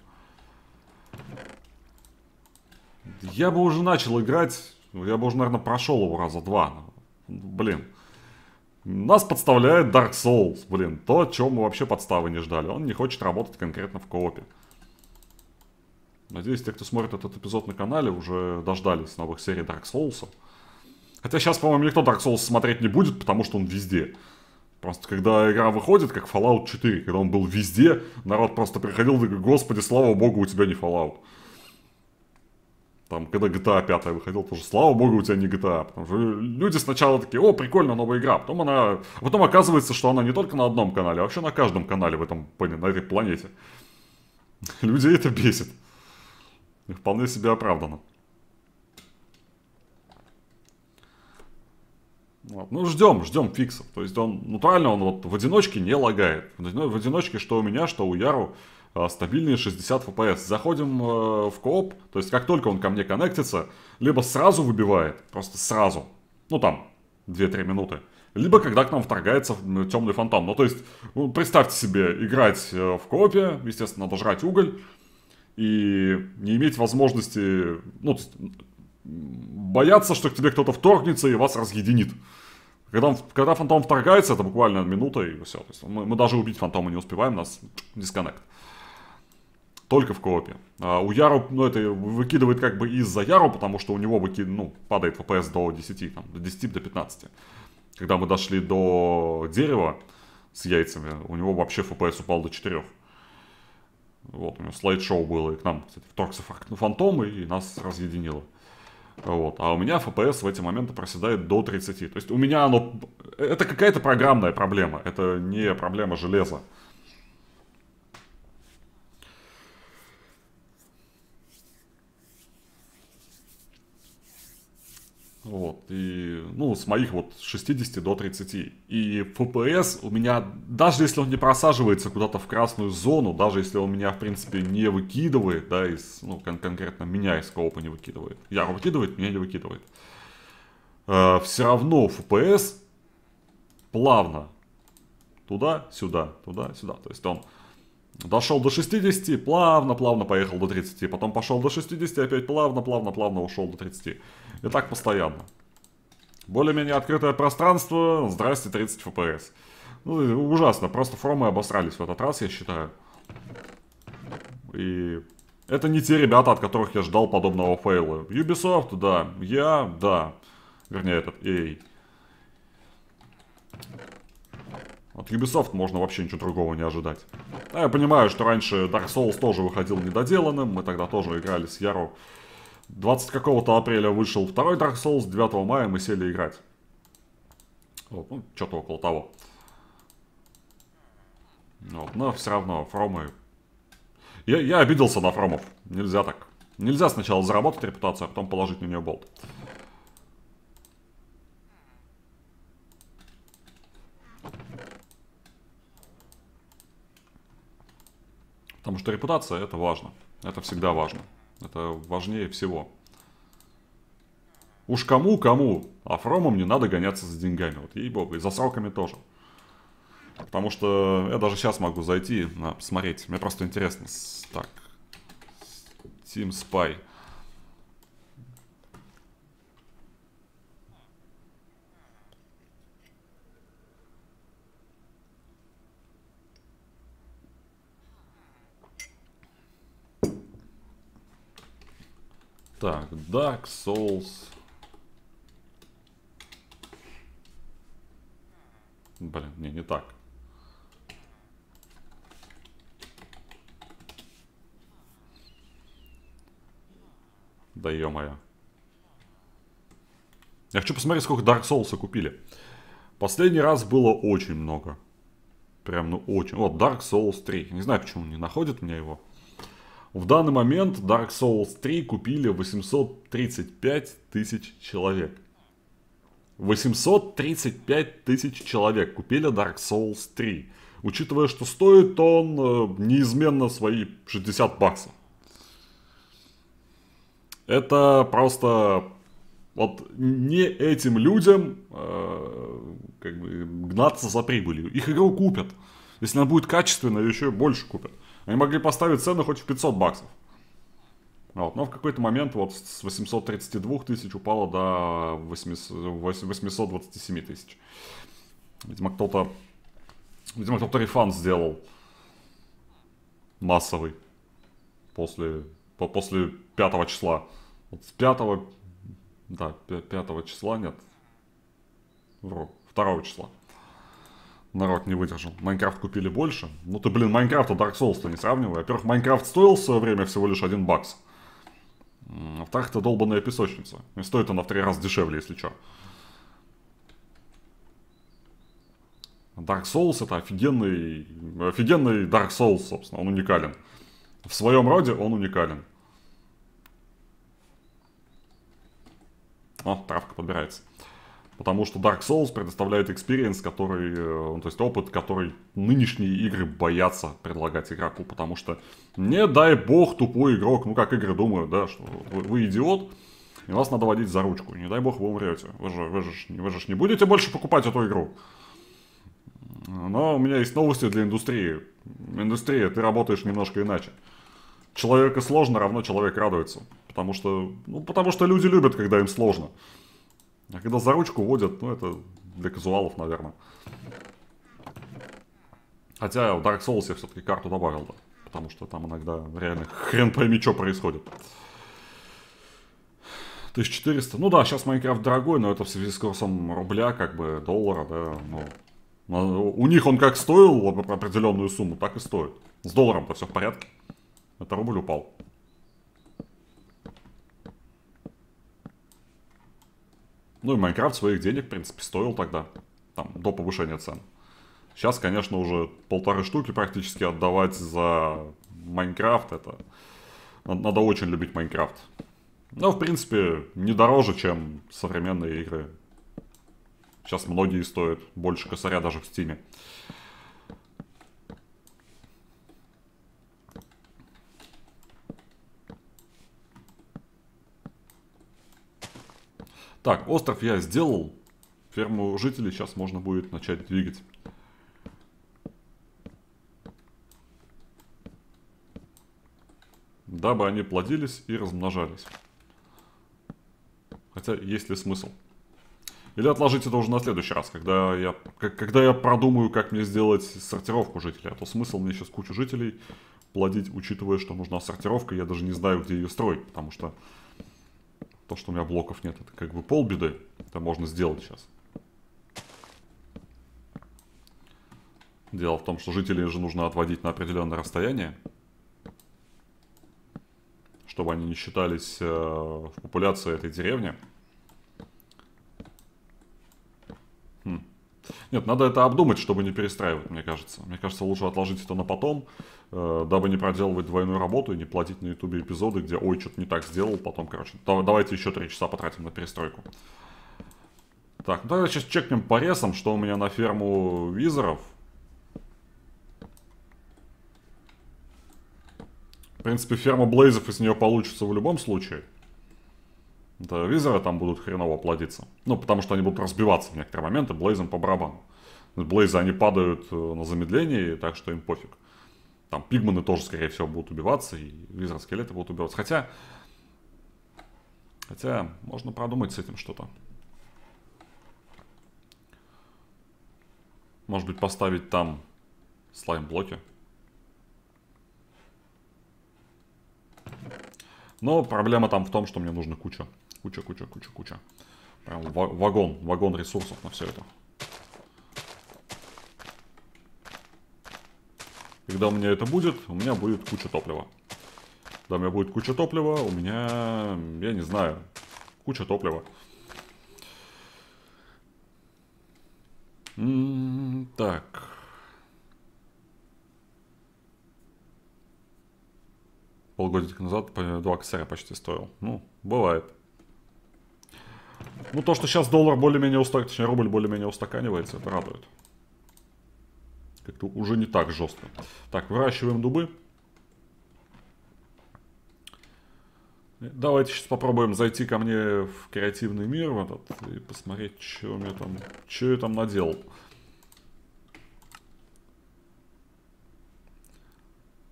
Я бы уже начал играть. Я бы уже, наверное, прошел его раза два. Блин. Нас подставляет Dark Souls, блин. То, чем мы вообще подставы не ждали. Он не хочет работать конкретно в коопе. Надеюсь, те, кто смотрит этот эпизод на канале, уже дождались новых серий Dark Souls. Хотя сейчас, по-моему, никто Dark Souls смотреть не будет, потому что он везде. Просто когда игра выходит, как Fallout 4, когда он был везде, народ просто приходил и говорил, господи, слава богу, у тебя не Fallout. Там, когда GTA 5 выходил, тоже, слава богу, у тебя не GTA. Потому что люди сначала такие, о, прикольно, новая игра. Потом она... Потом оказывается, что она не только на одном канале, а вообще на каждом канале в этом, на этой планете. Людей это бесит. И вполне себе оправдано. Вот. Ну, ждем, ждем фиксов. То есть он, натурально он вот в одиночке не лагает. В одиночке, что у меня, что у Яру, стабильные 60 FPS. Заходим э, в кооп, то есть как только он ко мне коннектится, либо сразу выбивает, просто сразу, ну там, 2-3 минуты, либо когда к нам вторгается темный фантом. Ну, то есть, ну, представьте себе, играть э, в коопе, естественно, надо жрать уголь, и не иметь возможности, ну, бояться, что к тебе кто-то вторгнется и вас разъединит. Когда, когда фантом вторгается, это буквально минута и все. То есть мы, мы даже убить фантома не успеваем, нас дисконнект. Только в коопе. А у Яру, ну, это выкидывает как бы из-за Яру, потому что у него выки... ну, падает FPS до 10, там, до 10, до 15. Когда мы дошли до дерева с яйцами, у него вообще FPS упал до 4. Вот, у него слайд-шоу было, и к нам, кстати, вторгся фантом, и нас разъединило. Вот. А у меня FPS в эти моменты проседает до 30. То есть у меня оно... Это какая-то программная проблема. Это не проблема железа. Вот, и, ну, с моих вот 60 до 30. И FPS у меня, даже если он не просаживается куда-то в красную зону, даже если он меня, в принципе, не выкидывает, да, из, ну, кон- конкретно меня из коопа не выкидывает. Я выкидывает, меня не выкидывает. Э, все равно FPS плавно туда-сюда, туда-сюда. То есть он дошел до 60, плавно-плавно поехал до 30, потом пошел до 60, опять плавно-плавно-плавно ушел до 30. И так постоянно. Более-менее открытое пространство, здрасте, 30 FPS. Ну, ужасно, просто фромы обосрались в этот раз, я считаю. И это не те ребята, от которых я ждал подобного фейла. Ubisoft, да. Я, да. Вернее, этот, эй. От Ubisoft можно вообще ничего другого не ожидать. А я понимаю, что раньше Dark Souls тоже выходил недоделанным. Мы тогда тоже играли с Яру 20 какого-то апреля вышел второй Dark Souls, 9 мая мы сели играть. Вот, ну, что-то около того. Вот, но все равно, фромы... Я, я обиделся на фромов. Нельзя так. Нельзя сначала заработать репутацию, а потом положить на нее болт. Потому что репутация это важно. Это всегда важно. Это важнее всего. Уж кому-кому, а Фромом не надо гоняться за деньгами. Вот ей-богу, и за сроками тоже. Потому что я даже сейчас могу зайти, на, посмотреть. Мне просто интересно. Так. Team Spy. Так, Dark Souls. Блин, не, не так. Да ё-моё. Я хочу посмотреть, сколько Dark Souls купили. Последний раз было очень много. Прям, ну, очень. Вот, Dark Souls 3. Не знаю, почему не находит меня его. В данный момент Dark Souls 3 купили 835 тысяч человек. 835 тысяч человек купили Dark Souls 3. Учитывая, что стоит он э, неизменно свои 60 баксов. Это просто вот не этим людям э, как бы гнаться за прибылью. Их игру купят. Если она будет качественная, еще больше купят. Они могли поставить цену хоть в 500 баксов. Вот, но в какой-то момент вот с 832 тысяч упало до 827 тысяч. Видимо, кто-то видимо, кто-то рефанд сделал массовый после, по, после 5 числа. Вот с 5, да, 5 числа нет, вру, 2 числа народ не выдержал. Майнкрафт купили больше. Ну ты, блин, Майнкрафт и Dark Souls-то не сравнивай. Во-первых, Майнкрафт стоил в свое время всего лишь один бакс. Во-вторых, это долбанная песочница. И стоит она в три раза дешевле, если что. Dark Souls это офигенный, офигенный Dark Souls, собственно, он уникален. В своем роде он уникален. О, травка подбирается. Потому что Dark Souls предоставляет experience, который, э, ну, то есть опыт, который нынешние игры боятся предлагать игроку. Потому что не дай бог тупой игрок, ну как игры думают, да, что вы, вы идиот, и вас надо водить за ручку. Не дай бог вы умрете. Вы же, вы, же, вы же не будете больше покупать эту игру. Но у меня есть новости для индустрии. Индустрия, ты работаешь немножко иначе. Человеку сложно, равно человек радуется. Потому что, ну, потому что люди любят, когда им сложно. А когда за ручку водят, ну это для казуалов, наверное. Хотя в Dark Souls я все-таки карту добавил, да. Потому что там иногда реально хрен пойми, что происходит. 1400. Ну да, сейчас Майнкрафт дорогой, но это в связи с курсом рубля, как бы, доллара, да. Ну, у них он как стоил определенную сумму, так и стоит. С долларом-то все в порядке. Это рубль упал. Ну и Майнкрафт своих денег, в принципе, стоил тогда. Там, до повышения цен. Сейчас, конечно, уже полторы штуки практически отдавать за Майнкрафт. Это надо очень любить Майнкрафт. Но, в принципе, не дороже, чем современные игры. Сейчас многие стоят больше косаря даже в Стиме. Так, остров я сделал. Ферму жителей сейчас можно будет начать двигать. дабы они плодились и размножались. Хотя, есть ли смысл? Или отложить это уже на следующий раз, когда я, когда я продумаю, как мне сделать сортировку жителей. А то смысл мне сейчас кучу жителей плодить, учитывая, что нужна сортировка, я даже не знаю, где ее строить, потому что то, что у меня блоков нет, это как бы полбеды. Это можно сделать сейчас. Дело в том, что жителей же нужно отводить на определенное расстояние чтобы они не считались э, в популяции этой деревни. Хм. Нет, надо это обдумать, чтобы не перестраивать, мне кажется. Мне кажется, лучше отложить это на потом, э, дабы не проделывать двойную работу и не платить на ютубе эпизоды, где ой, что-то не так сделал, потом, короче, давайте еще три часа потратим на перестройку. Так, ну давай сейчас чекнем по ресам, что у меня на ферму визоров. принципе, ферма Блейзов из нее получится в любом случае. Да, визоры там будут хреново плодиться. Ну, потому что они будут разбиваться в некоторые моменты Блейзом по барабану. Блейзы, они падают э, на замедлении, так что им пофиг. Там пигманы тоже, скорее всего, будут убиваться, и визор скелеты будут убиваться. Хотя, хотя, можно продумать с этим что-то. Может быть, поставить там слайм-блоки. Но проблема там в том, что мне нужно куча. Куча, куча, куча, куча. Прям вагон, вагон ресурсов на все это. Когда у меня это будет, у меня будет куча топлива. Когда у меня будет куча топлива, у меня, я не знаю, куча топлива. М -м так. полгодика назад два косаря почти стоил. Ну, бывает. Ну, то, что сейчас доллар более-менее устаканивается, точнее, рубль более-менее устаканивается, это радует. Как-то уже не так жестко. Так, выращиваем дубы. Давайте сейчас попробуем зайти ко мне в креативный мир в этот и посмотреть, что у меня там, что я там наделал.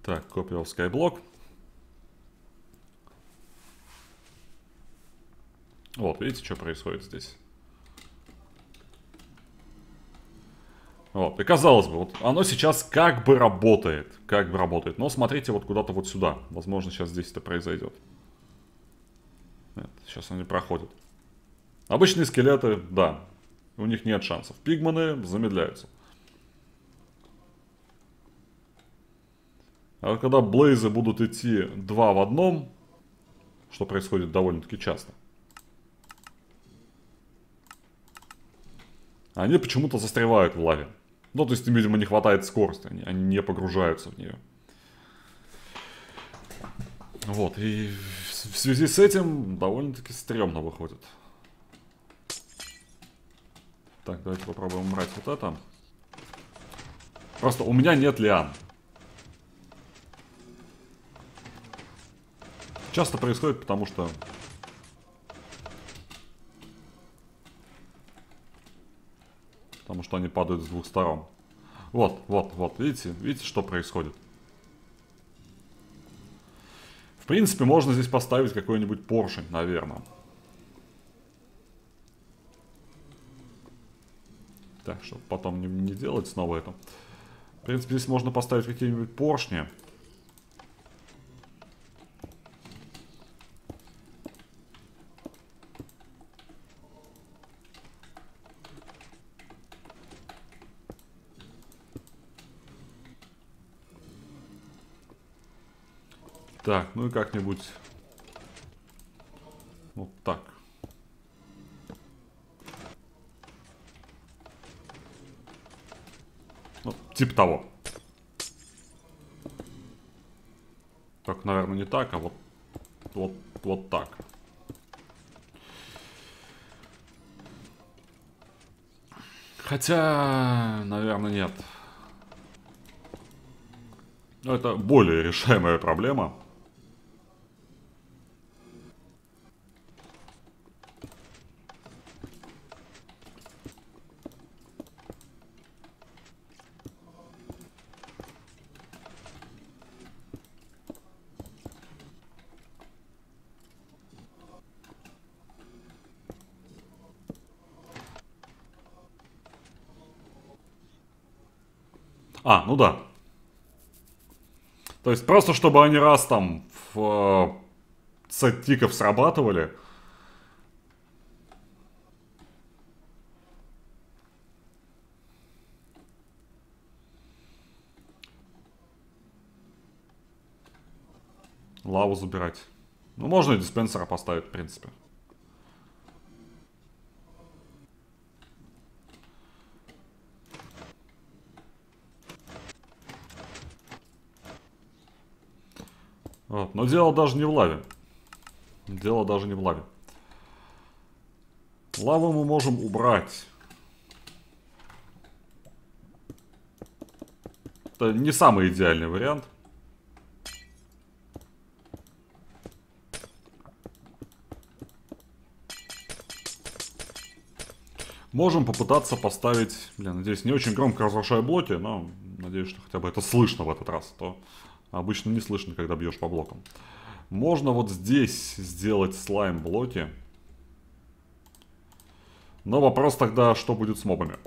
Так, копия в Skyblock. Вот, видите, что происходит здесь? Вот, и казалось бы, вот оно сейчас как бы работает, как бы работает. Но смотрите вот куда-то вот сюда. Возможно, сейчас здесь это произойдет. Нет, сейчас они проходят. Обычные скелеты, да, у них нет шансов. Пигманы замедляются. А когда блейзы будут идти два в одном, что происходит довольно-таки часто, они почему-то застревают в лаве. Ну, то есть им, видимо, не хватает скорости, они, они не погружаются в нее. Вот, и в связи с этим довольно-таки стрёмно выходит. Так, давайте попробуем убрать вот это. Просто у меня нет лиан. Часто происходит, потому что Потому что они падают с двух сторон. Вот, вот, вот, видите? Видите, что происходит? В принципе, можно здесь поставить какой-нибудь поршень, наверное. Так, чтобы потом не, не делать снова это. В принципе, здесь можно поставить какие-нибудь поршни. Так, ну и как-нибудь вот так. Ну, типа того. Так, наверное, не так, а вот, вот, вот так. Хотя, наверное, нет. Но это более решаемая проблема. А, ну да. То есть просто чтобы они раз там в э, сет тиков срабатывали. Лаву забирать. Ну, можно и диспенсера поставить, в принципе. Вот. Дело даже не в лаве. Дело даже не в лаве. Лаву мы можем убрать. Это не самый идеальный вариант. Можем попытаться поставить... Блин, надеюсь, не очень громко разрушаю блоки, но надеюсь, что хотя бы это слышно в этот раз. То Обычно не слышно, когда бьешь по блокам. Можно вот здесь сделать слайм-блоки. Но вопрос тогда, что будет с мобами.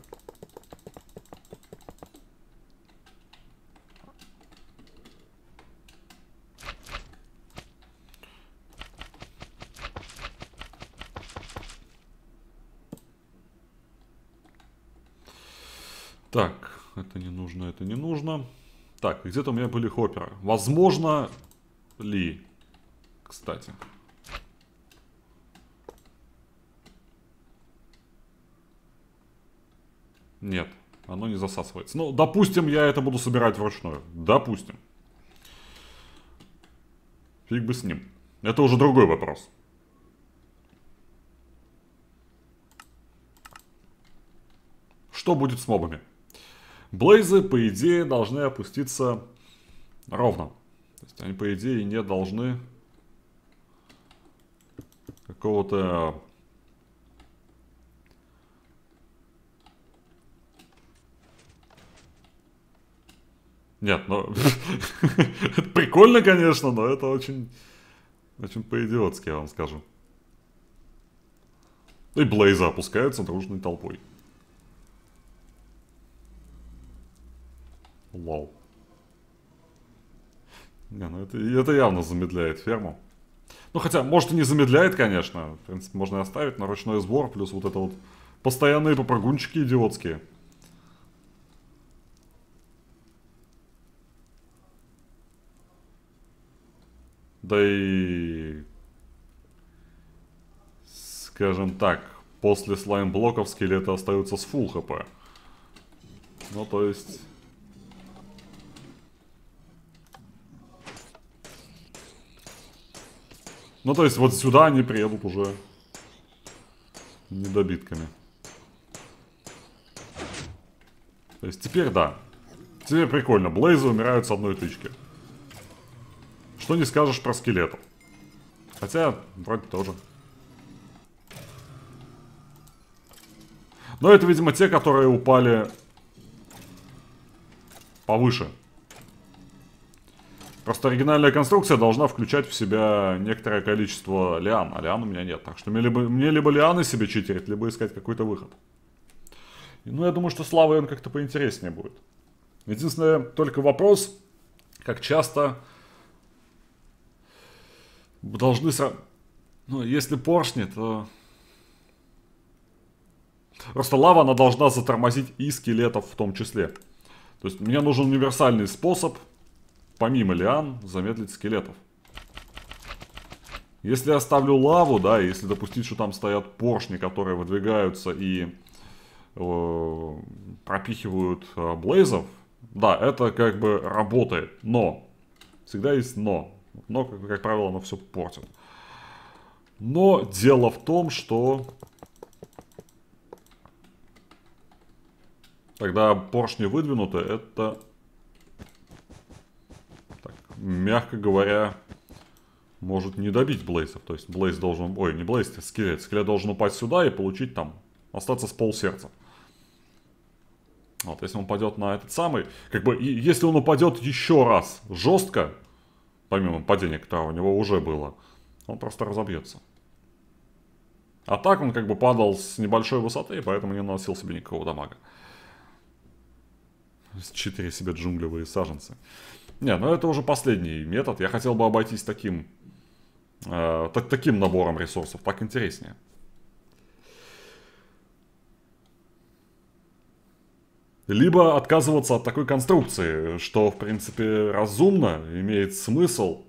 Так, это не нужно, это не нужно. Так, где-то у меня были хопперы. Возможно ли, кстати. Нет, оно не засасывается. Ну, допустим, я это буду собирать вручную. Допустим. Фиг бы с ним. Это уже другой вопрос. Что будет с мобами? Блейзы, по идее, должны опуститься ровно. То есть они, по идее, не должны какого-то... Нет, ну... прикольно, конечно, но это очень... Очень по-идиотски, я вам скажу. И Блейзы опускаются дружной толпой. Лол. Не, ну это, это явно замедляет ферму. Ну, хотя, может и не замедляет, конечно. В принципе, можно и оставить на ручной сбор, плюс вот это вот постоянные попрыгунчики идиотские. Да и... Скажем так, после слайм-блоков скелеты остаются с фул хп. Ну, то есть... Ну, то есть, вот сюда они приедут уже недобитками. То есть, теперь да. Теперь прикольно. Блейзы умирают с одной тычки. Что не скажешь про скелетов. Хотя, вроде тоже. Но это, видимо, те, которые упали повыше. Просто оригинальная конструкция должна включать в себя некоторое количество лиан, а лиан у меня нет. Так что мне либо, мне либо лианы себе читерить, либо искать какой-то выход. Ну, я думаю, что с лавой он как-то поинтереснее будет. Единственное, только вопрос, как часто должны... Сра... Ну, если поршни, то... Просто лава, она должна затормозить и скелетов в том числе. То есть мне нужен универсальный способ, помимо лиан, замедлить скелетов. Если я ставлю лаву, да, если допустить, что там стоят поршни, которые выдвигаются и э, пропихивают э, блейзов, да, это как бы работает, но, всегда есть но. Но, как, как правило, оно все портит. Но дело в том, что когда поршни выдвинуты, это, мягко говоря, может не добить Блейзов. То есть Блейз должен... Ой, не Блейз, а скелет. Скелет должен упасть сюда и получить там... Остаться с полсердца. Вот, если он упадет на этот самый... Как бы, и если он упадет еще раз жестко, помимо падения, которое у него уже было, он просто разобьется. А так он как бы падал с небольшой высоты, и поэтому не наносил себе никакого дамага. Четыре себе джунглевые саженцы. Не, ну это уже последний метод. Я хотел бы обойтись таким, э, так, таким набором ресурсов. Так интереснее. Либо отказываться от такой конструкции, что, в принципе, разумно, имеет смысл.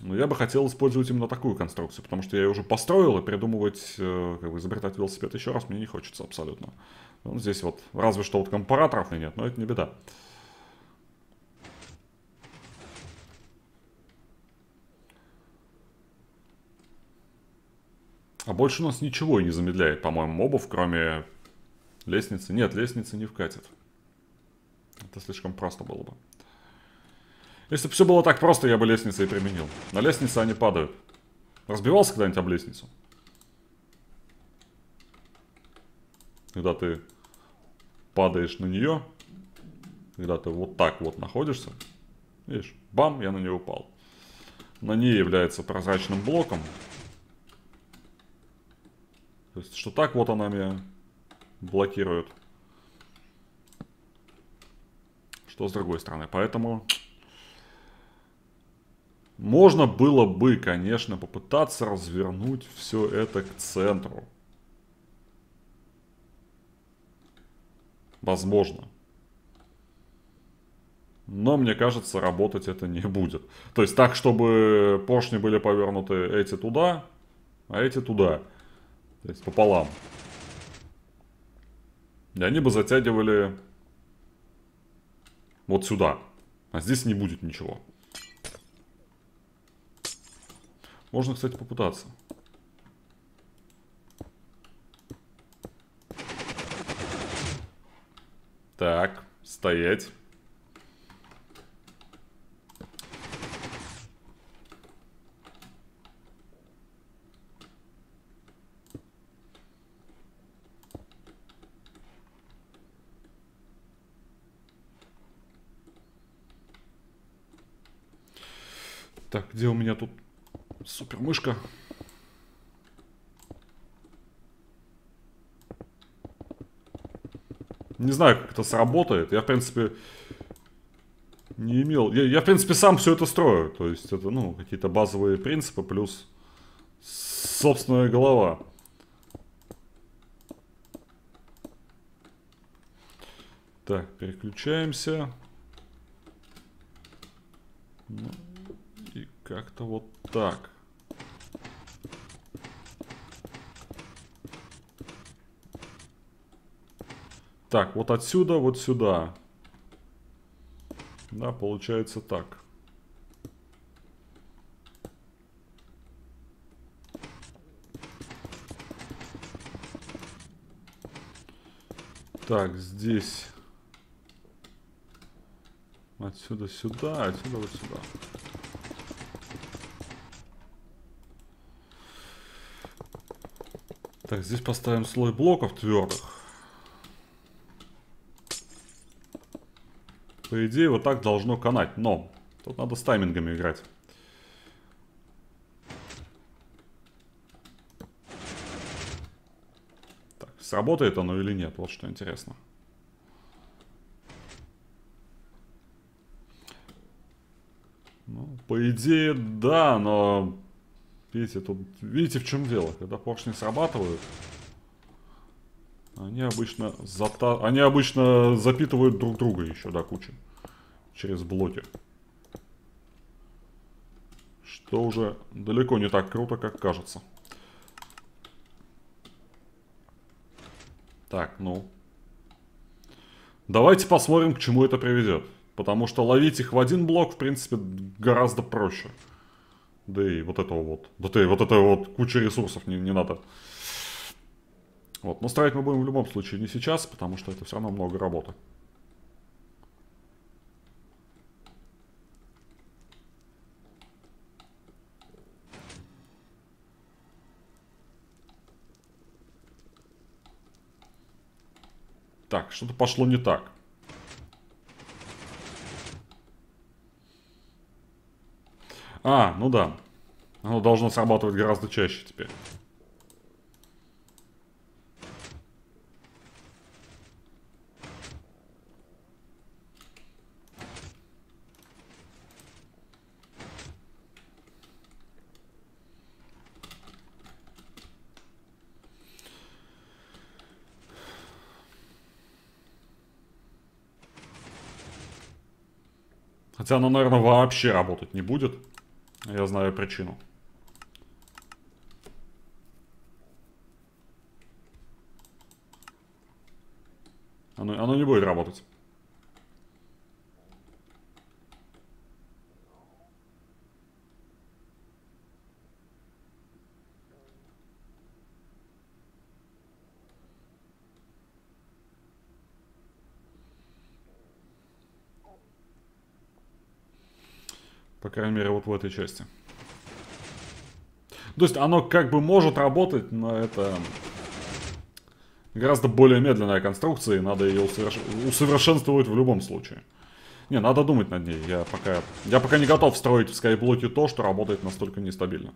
Но я бы хотел использовать именно такую конструкцию, потому что я ее уже построил, и придумывать, э, как бы изобретать велосипед еще раз мне не хочется абсолютно. Ну, здесь вот, разве что вот компараторов нет, но это не беда. А больше у нас ничего не замедляет, по-моему, мобов, кроме лестницы. Нет, лестницы не вкатит. Это слишком просто было бы. Если бы все было так просто, я бы лестницы и применил. На лестнице они падают. Разбивался когда-нибудь об лестницу? Когда ты падаешь на нее, когда ты вот так вот находишься, видишь, бам, я на нее упал. На ней является прозрачным блоком. То есть, что так вот она меня блокирует. Что с другой стороны. Поэтому можно было бы, конечно, попытаться развернуть все это к центру. Возможно. Но мне кажется, работать это не будет. То есть так, чтобы поршни были повернуты эти туда, а эти туда. То есть пополам. И они бы затягивали вот сюда. А здесь не будет ничего. Можно, кстати, попытаться. Так, стоять. Так, где у меня тут супер мышка? Не знаю, как это сработает. Я, в принципе, не имел... Я, я в принципе, сам все это строю. То есть, это, ну, какие-то базовые принципы плюс собственная голова. Так, переключаемся. Ну, как-то вот так. Так, вот отсюда, вот сюда. Да, получается так. Так, здесь. Отсюда сюда, отсюда вот сюда. Так, здесь поставим слой блоков твердых. По идее, вот так должно канать, но тут надо с таймингами играть. Так, сработает оно или нет, вот что интересно. Ну, по идее, да, но Видите, тут... Видите, в чем дело? Когда поршни срабатывают, они обычно, зата... они обычно запитывают друг друга еще до кучи. Через блоки. Что уже далеко не так круто, как кажется. Так, ну. Давайте посмотрим, к чему это приведет. Потому что ловить их в один блок, в принципе, гораздо проще. Да и вот этого вот. Да и вот этого вот куча ресурсов не, не надо. Вот. Но строить мы будем в любом случае не сейчас, потому что это все равно много работы. Так, что-то пошло не так. А, ну да. Оно должно срабатывать гораздо чаще теперь. Хотя оно, наверное, вообще работать не будет. Я знаю причину. Оно, оно не будет работать. По крайней мере, вот в этой части. То есть оно как бы может работать, но это гораздо более медленная конструкция, и надо ее усоверш... усовершенствовать в любом случае. Не, надо думать над ней. Я пока, я пока не готов строить в скайблоке то, что работает настолько нестабильно.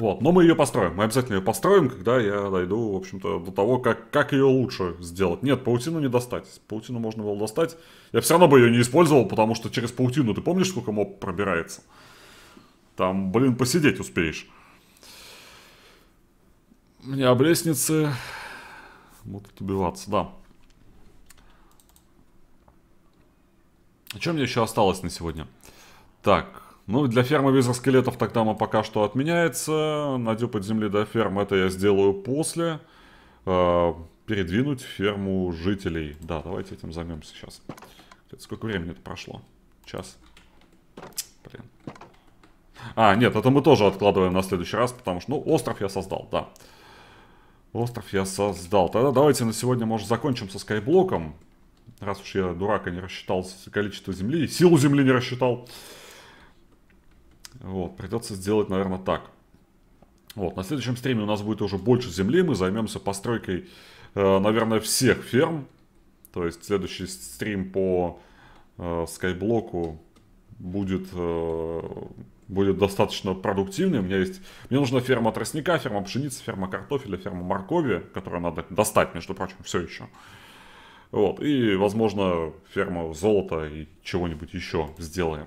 Вот, но мы ее построим. Мы обязательно ее построим, когда я дойду, в общем-то, до того, как, как ее лучше сделать. Нет, паутину не достать. Паутину можно было достать. Я все равно бы ее не использовал, потому что через паутину, ты помнишь, сколько моб пробирается? Там, блин, посидеть успеешь. Мне об лестнице будут убиваться, да. А что мне еще осталось на сегодня? Так, ну, для фермы без скелетов тогда мы пока что отменяется. Найдем под земли до ферм, это я сделаю после. Э, передвинуть ферму жителей. Да, давайте этим займемся сейчас. Сколько времени это прошло? Час. Блин. А, нет, это мы тоже откладываем на следующий раз, потому что, ну, остров я создал, да. Остров я создал. Тогда давайте на сегодня, может, закончим со скайблоком. Раз уж я дурака не рассчитал количество земли, силу земли не рассчитал. Вот, придется сделать, наверное, так. Вот, на следующем стриме у нас будет уже больше земли, мы займемся постройкой, э, наверное, всех ферм. То есть следующий стрим по э, скайблоку будет, э, будет достаточно продуктивный. У меня есть, мне нужна ферма тростника, ферма пшеницы, ферма картофеля, ферма моркови, которую надо достать, между прочим, все еще. Вот, и, возможно, ферма золота и чего-нибудь еще сделаем.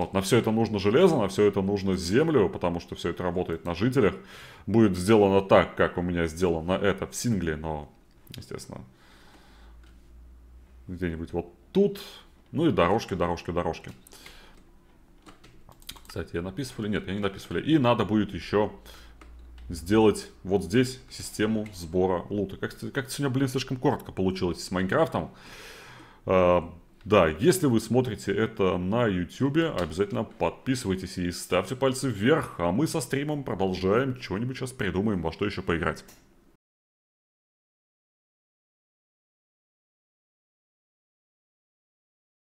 Вот, на все это нужно железо, на все это нужно землю, потому что все это работает на жителях. Будет сделано так, как у меня сделано это в сингле, но, естественно, где-нибудь вот тут. Ну и дорожки, дорожки, дорожки. Кстати, я написывали? Нет, я не написывали. И надо будет еще сделать вот здесь систему сбора лута. Как-то как сегодня, блин, слишком коротко получилось с Майнкрафтом. Да, если вы смотрите это на YouTube, обязательно подписывайтесь и ставьте пальцы вверх, а мы со стримом продолжаем, что-нибудь сейчас придумаем, во что еще поиграть.